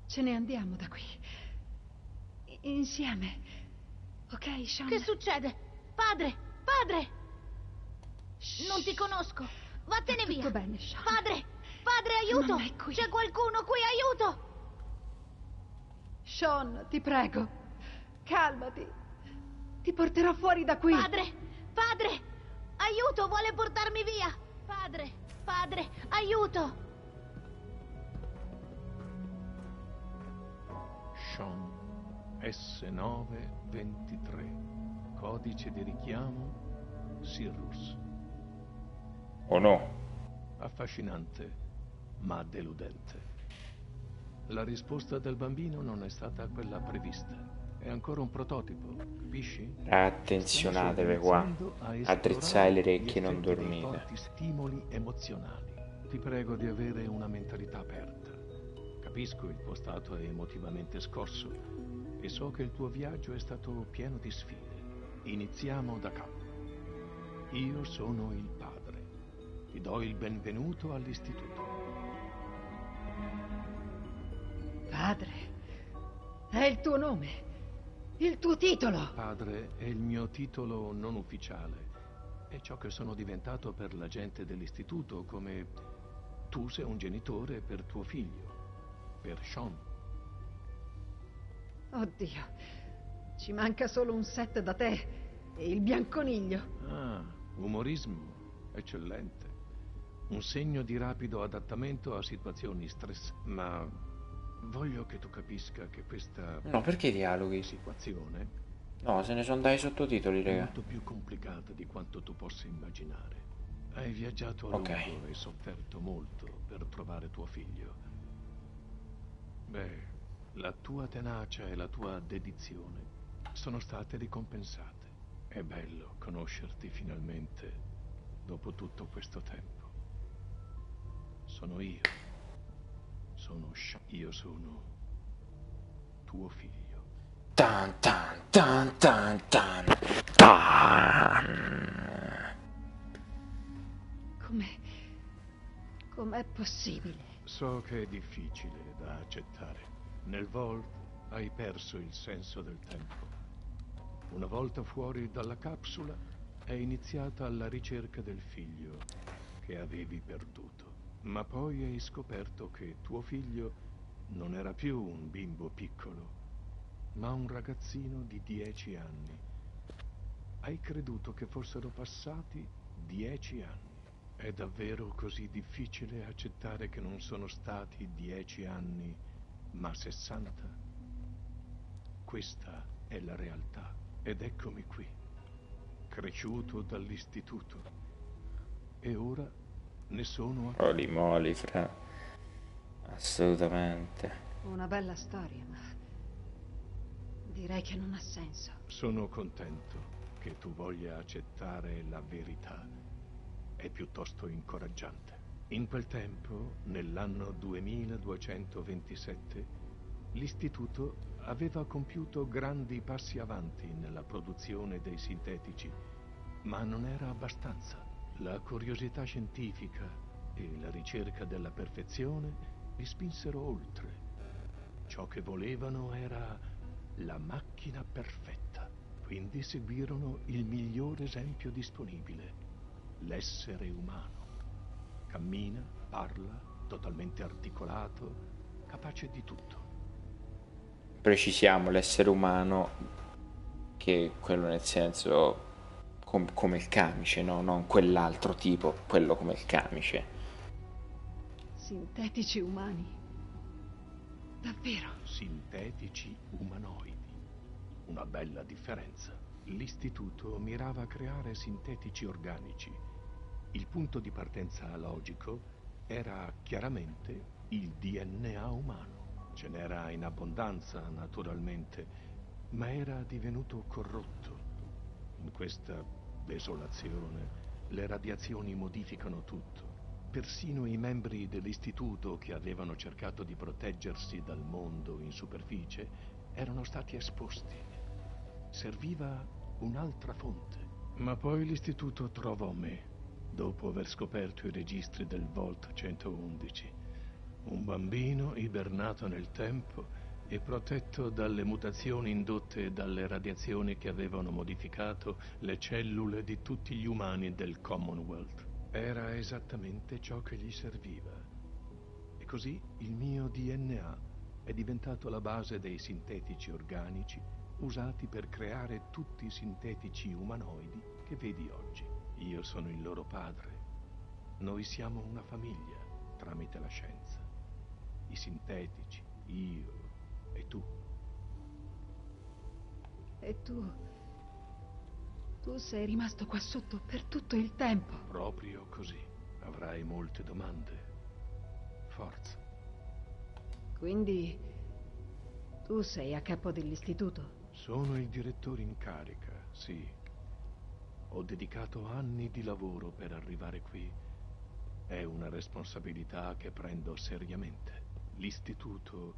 Ce ne andiamo da qui. I- Insieme. Ok, Sean? Che succede? Padre, padre! Non ti conosco. Vattene Tutto via. bene, Sean. Padre, padre, aiuto! C'è qualcuno qui, aiuto! Sean, ti prego. Calmati. Ti porterò fuori da qui. Padre, padre! Aiuto, vuole portarmi via! Padre, padre, aiuto! Sean S923. Codice di richiamo Sirius. O no? Affascinante, ma deludente. La risposta del bambino non è stata quella prevista. È ancora un prototipo, capisci? Attenzionatevi qua. Attrezzate le orecchie e non dormite. stimoli emozionali. Ti prego di avere una mentalità aperta. Capisco il tuo stato è emotivamente scosso e so che il tuo viaggio è stato pieno di sfide. Iniziamo da capo. Io sono il padre. Ti do il benvenuto all'istituto. Padre, è il tuo nome. Il tuo titolo. Padre è il mio titolo non ufficiale. È ciò che sono diventato per la gente dell'istituto, come tu sei un genitore per tuo figlio, per Sean. Oddio. Ci manca solo un set da te e il bianconiglio. Ah, umorismo, eccellente. Un segno di rapido adattamento a situazioni stress. Ma voglio che tu capisca che questa No, perché dialoghi? situazione No, se ne sono dai sottotitoli, è raga. molto più complicata di quanto tu possa immaginare. Hai viaggiato a Ok. lungo e sofferto molto per trovare tuo figlio. Beh, la tua tenacia e la tua dedizione sono state ricompensate. È bello conoscerti finalmente dopo tutto questo tempo. Sono io. Sono Sha- Io sono tuo figlio. Tan tan tan tan tan. Tan. Come. Com'è possibile? So che è difficile da accettare. Nel Vault hai perso il senso del tempo. Una volta fuori dalla capsula è iniziata la ricerca del figlio che avevi perduto. Ma poi hai scoperto che tuo figlio non era più un bimbo piccolo, ma un ragazzino di dieci anni. Hai creduto che fossero passati dieci anni. È davvero così difficile accettare che non sono stati dieci anni, ma sessanta? Questa è la realtà ed eccomi qui, cresciuto dall'istituto. E ora ne sono a... Oli moli, fra. Assolutamente. Una bella storia, ma. Direi che non ha senso. Sono contento che tu voglia accettare la verità. È piuttosto incoraggiante. In quel tempo, nell'anno 2227, l'istituto aveva compiuto grandi passi avanti nella produzione dei sintetici, ma non era abbastanza. La curiosità scientifica e la ricerca della perfezione li spinsero oltre. Ciò che volevano era la macchina perfetta. Quindi seguirono il miglior esempio disponibile, l'essere umano. Cammina, parla, totalmente articolato, capace di tutto. Precisiamo l'essere umano, che quello nel senso com- come il camice, no? Non quell'altro tipo, quello come il camice. Sintetici umani. Davvero? Sintetici umanoidi. Una bella differenza. L'istituto mirava a creare sintetici organici. Il punto di partenza logico era chiaramente il DNA umano. Ce n'era in abbondanza, naturalmente, ma era divenuto corrotto. In questa desolazione le radiazioni modificano tutto. Persino i membri dell'istituto che avevano cercato di proteggersi dal mondo in superficie erano stati esposti. serviva un'altra fonte. Ma poi l'istituto trovò me, dopo aver scoperto i registri del Volt 111. Un bambino ibernato nel tempo e protetto dalle mutazioni indotte dalle radiazioni che avevano modificato le cellule di tutti gli umani del Commonwealth. Era esattamente ciò che gli serviva. E così il mio DNA è diventato la base dei sintetici organici usati per creare tutti i sintetici umanoidi che vedi oggi. Io sono il loro padre. Noi siamo una famiglia tramite la scienza. I sintetici, io e tu. E tu... Tu sei rimasto qua sotto per tutto il tempo. Proprio così. Avrai molte domande. Forza. Quindi... Tu sei a capo dell'istituto? Sono il direttore in carica, sì. Ho dedicato anni di lavoro per arrivare qui. È una responsabilità che prendo seriamente. L'istituto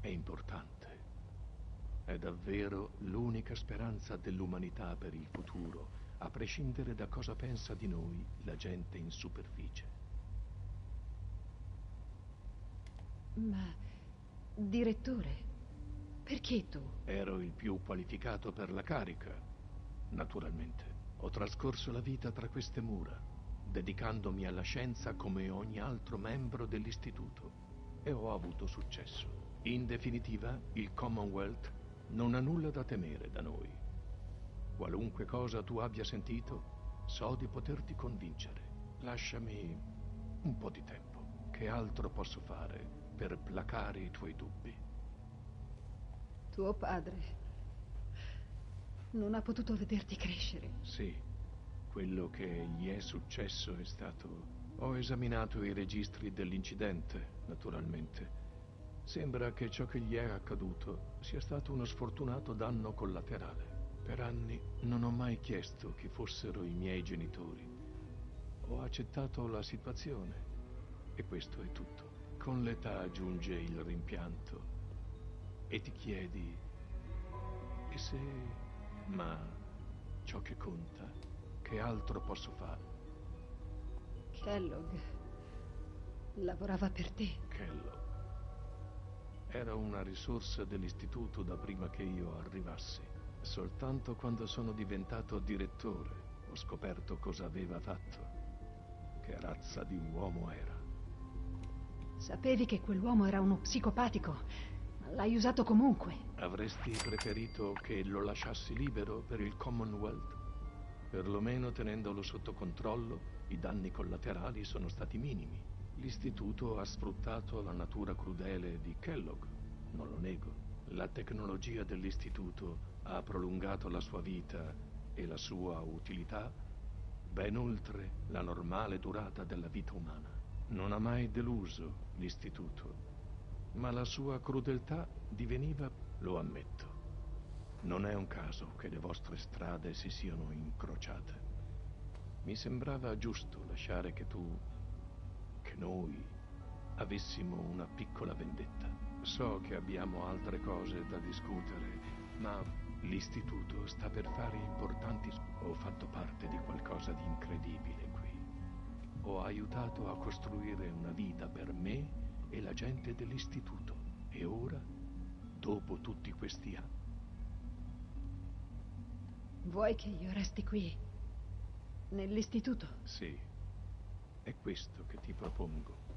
è importante. È davvero l'unica speranza dell'umanità per il futuro, a prescindere da cosa pensa di noi la gente in superficie. Ma... Direttore, perché tu? Ero il più qualificato per la carica, naturalmente. Ho trascorso la vita tra queste mura, dedicandomi alla scienza come ogni altro membro dell'istituto, e ho avuto successo. In definitiva, il Commonwealth non ha nulla da temere da noi. Qualunque cosa tu abbia sentito, so di poterti convincere. Lasciami un po' di tempo. Che altro posso fare per placare i tuoi dubbi? Tuo padre non ha potuto vederti crescere. Sì, quello che gli è successo è stato... Ho esaminato i registri dell'incidente, naturalmente. Sembra che ciò che gli è accaduto sia stato uno sfortunato danno collaterale. Per anni non ho mai chiesto chi fossero i miei genitori. Ho accettato la situazione e questo è tutto. Con l'età giunge il rimpianto e ti chiedi, e se... Ma ciò che conta, che altro posso fare? Kellogg lavorava per te. Kellogg. Era una risorsa dell'istituto da prima che io arrivassi. Soltanto quando sono diventato direttore ho scoperto cosa aveva fatto. Che razza di uomo era. Sapevi che quell'uomo era uno psicopatico, ma l'hai usato comunque. Avresti preferito che lo lasciassi libero per il Commonwealth? Perlomeno tenendolo sotto controllo, i danni collaterali sono stati minimi. L'istituto ha sfruttato la natura crudele di Kellogg, non lo nego. La tecnologia dell'istituto ha prolungato la sua vita e la sua utilità ben oltre la normale durata della vita umana. Non ha mai deluso l'istituto, ma la sua crudeltà diveniva, lo ammetto. Non è un caso che le vostre strade si siano incrociate. Mi sembrava giusto lasciare che tu, noi, avessimo una piccola vendetta. So che abbiamo altre cose da discutere, ma l'istituto sta per fare importanti... Ho fatto parte di qualcosa di incredibile qui. Ho aiutato a costruire una vita per me e la gente dell'istituto. E ora, dopo tutti questi anni... Vuoi che io resti qui? Nell'istituto? Sì, è questo che ti propongo.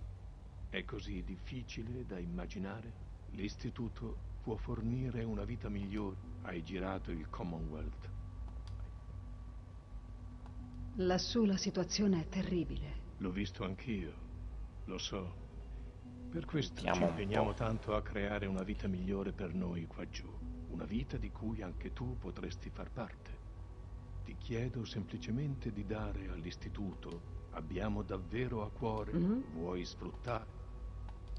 È così difficile da immaginare? L'istituto può fornire una vita migliore. Hai girato il Commonwealth. Lassù la situazione è terribile. L'ho visto anch'io, lo so. Per questo Sentiamo ci impegniamo tanto a creare una vita migliore per noi qua giù. Una vita di cui anche tu potresti far parte. Ti chiedo semplicemente di dare all'istituto. Abbiamo davvero a cuore? Mhm. Vuoi sfruttare?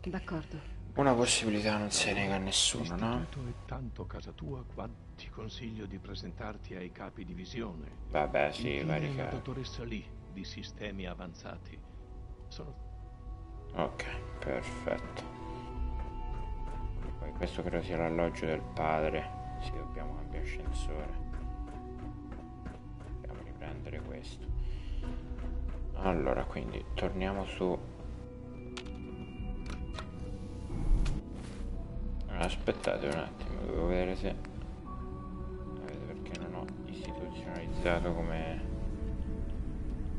D'accordo. Una possibilità non se nega a nessuno, no? È tanto casa tua quanto ti consiglio di presentarti ai capi divisione. Vabbè, sì, vari la capi. dottoressa Lee di sistemi avanzati. Sono Ok, perfetto. Poi questo credo sia l'alloggio del padre. sì dobbiamo cambiare ascensore dobbiamo riprendere questo allora quindi torniamo su. Aspettate un attimo devo vedere se vedete perché non ho istituzionalizzato come,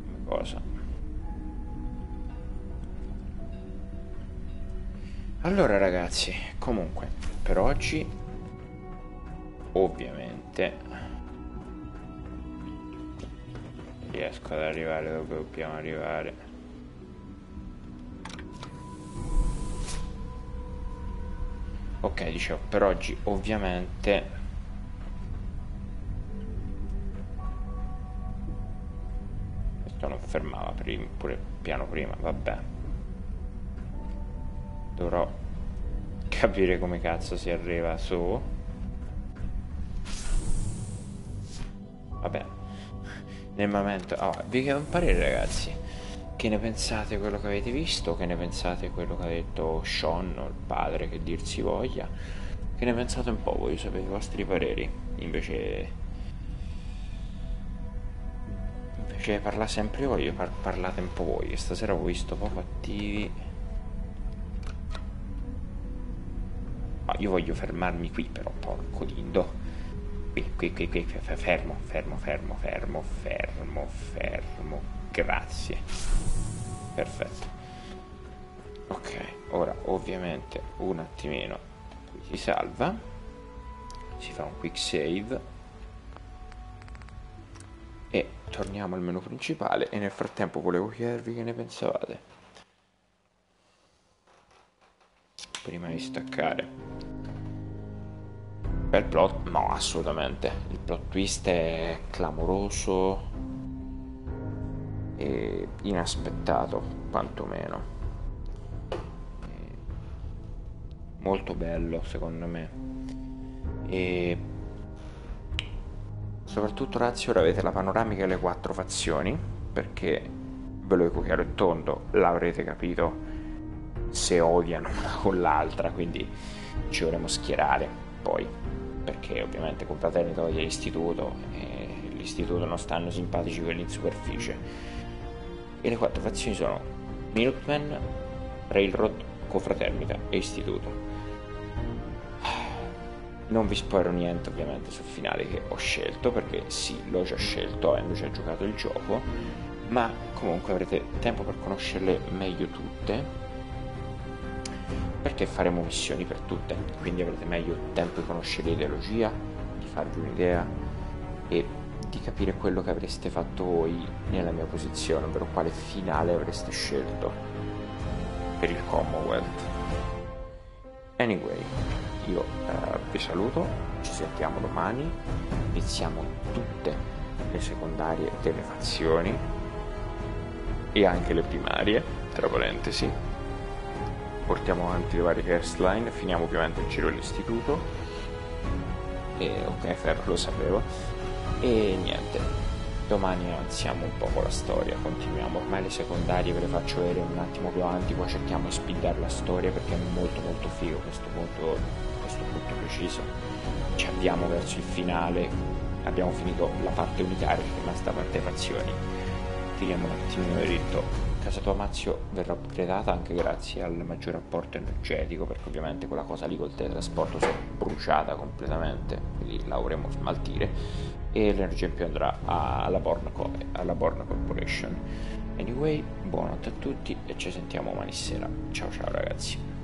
come cosa. Allora ragazzi comunque per oggi ovviamente riesco ad arrivare dove dobbiamo arrivare. Ok dicevo per oggi ovviamente questo non fermava prima, pure piano prima vabbè. Dovrò capire come cazzo si arriva su. Vabbè nel momento oh, vi chiedo un parere ragazzi. Che ne pensate quello che avete visto, che ne pensate quello che ha detto Sean, il padre, che dir si voglia, che ne pensate un po', voglio sapere i vostri pareri, invece invece parla sempre voi, par parlate un po' voi, stasera ho visto poco attivi. Ah, io voglio fermarmi qui però, porco dindo. Qui, qui, qui, qui, fermo, fermo, fermo, fermo, fermo, fermo, grazie. Perfetto. Ok, ora ovviamente un attimino qui si salva, si fa un quick save e torniamo al menu principale e nel frattempo volevo chiedervi che ne pensavate. Prima di staccare. Bel plot? No, assolutamente. Il plot twist è clamoroso e inaspettato, quantomeno. Molto bello, secondo me. E soprattutto ragazzi ora avete la panoramica delle quattro fazioni perché ve lo dico chiaro e tondo l'avrete capito se odiano una con l'altra quindi ci dovremo schierare poi perché ovviamente con Fratelli toglie l'istituto e l'istituto non stanno simpatici quelli in superficie. E le quattro fazioni sono Minutemen, Railroad, Confraternita e Istituto. Non vi spoilerò niente ovviamente sul finale che ho scelto perché sì, l'ho già scelto avendo già giocato il gioco ma comunque avrete tempo per conoscerle meglio tutte perché faremo missioni per tutte, quindi avrete meglio tempo di conoscere l'ideologia, di farvi un'idea e di capire quello che avreste fatto voi nella mia posizione, ovvero quale finale avreste scelto per il Commonwealth. Anyway, io eh, vi saluto, ci sentiamo domani, iniziamo tutte le secondarie delle fazioni e anche le primarie, tra parentesi portiamo avanti le varie first line, finiamo ovviamente il giro dell'istituto. E ok, Ferro lo sapevo. E niente, domani avanziamo un po' con la storia, continuiamo. Ormai le secondarie ve le faccio vedere un attimo più avanti, qua cerchiamo di speedare la storia perché è molto molto figo questo punto, questo punto preciso. Ci avviamo verso il finale, abbiamo finito la parte unitaria, è rimasta parte fazioni. Tiriamo un attimino dritto casa tua Mazio verrà upgradata anche grazie al maggiore apporto energetico perché ovviamente quella cosa lì col teletrasporto si è bruciata completamente quindi la dovremo smaltire e l'energia in più andrà alla Born, alla Born Corporation. Anyway buonanotte a tutti e ci sentiamo domani sera. Ciao ciao ragazzi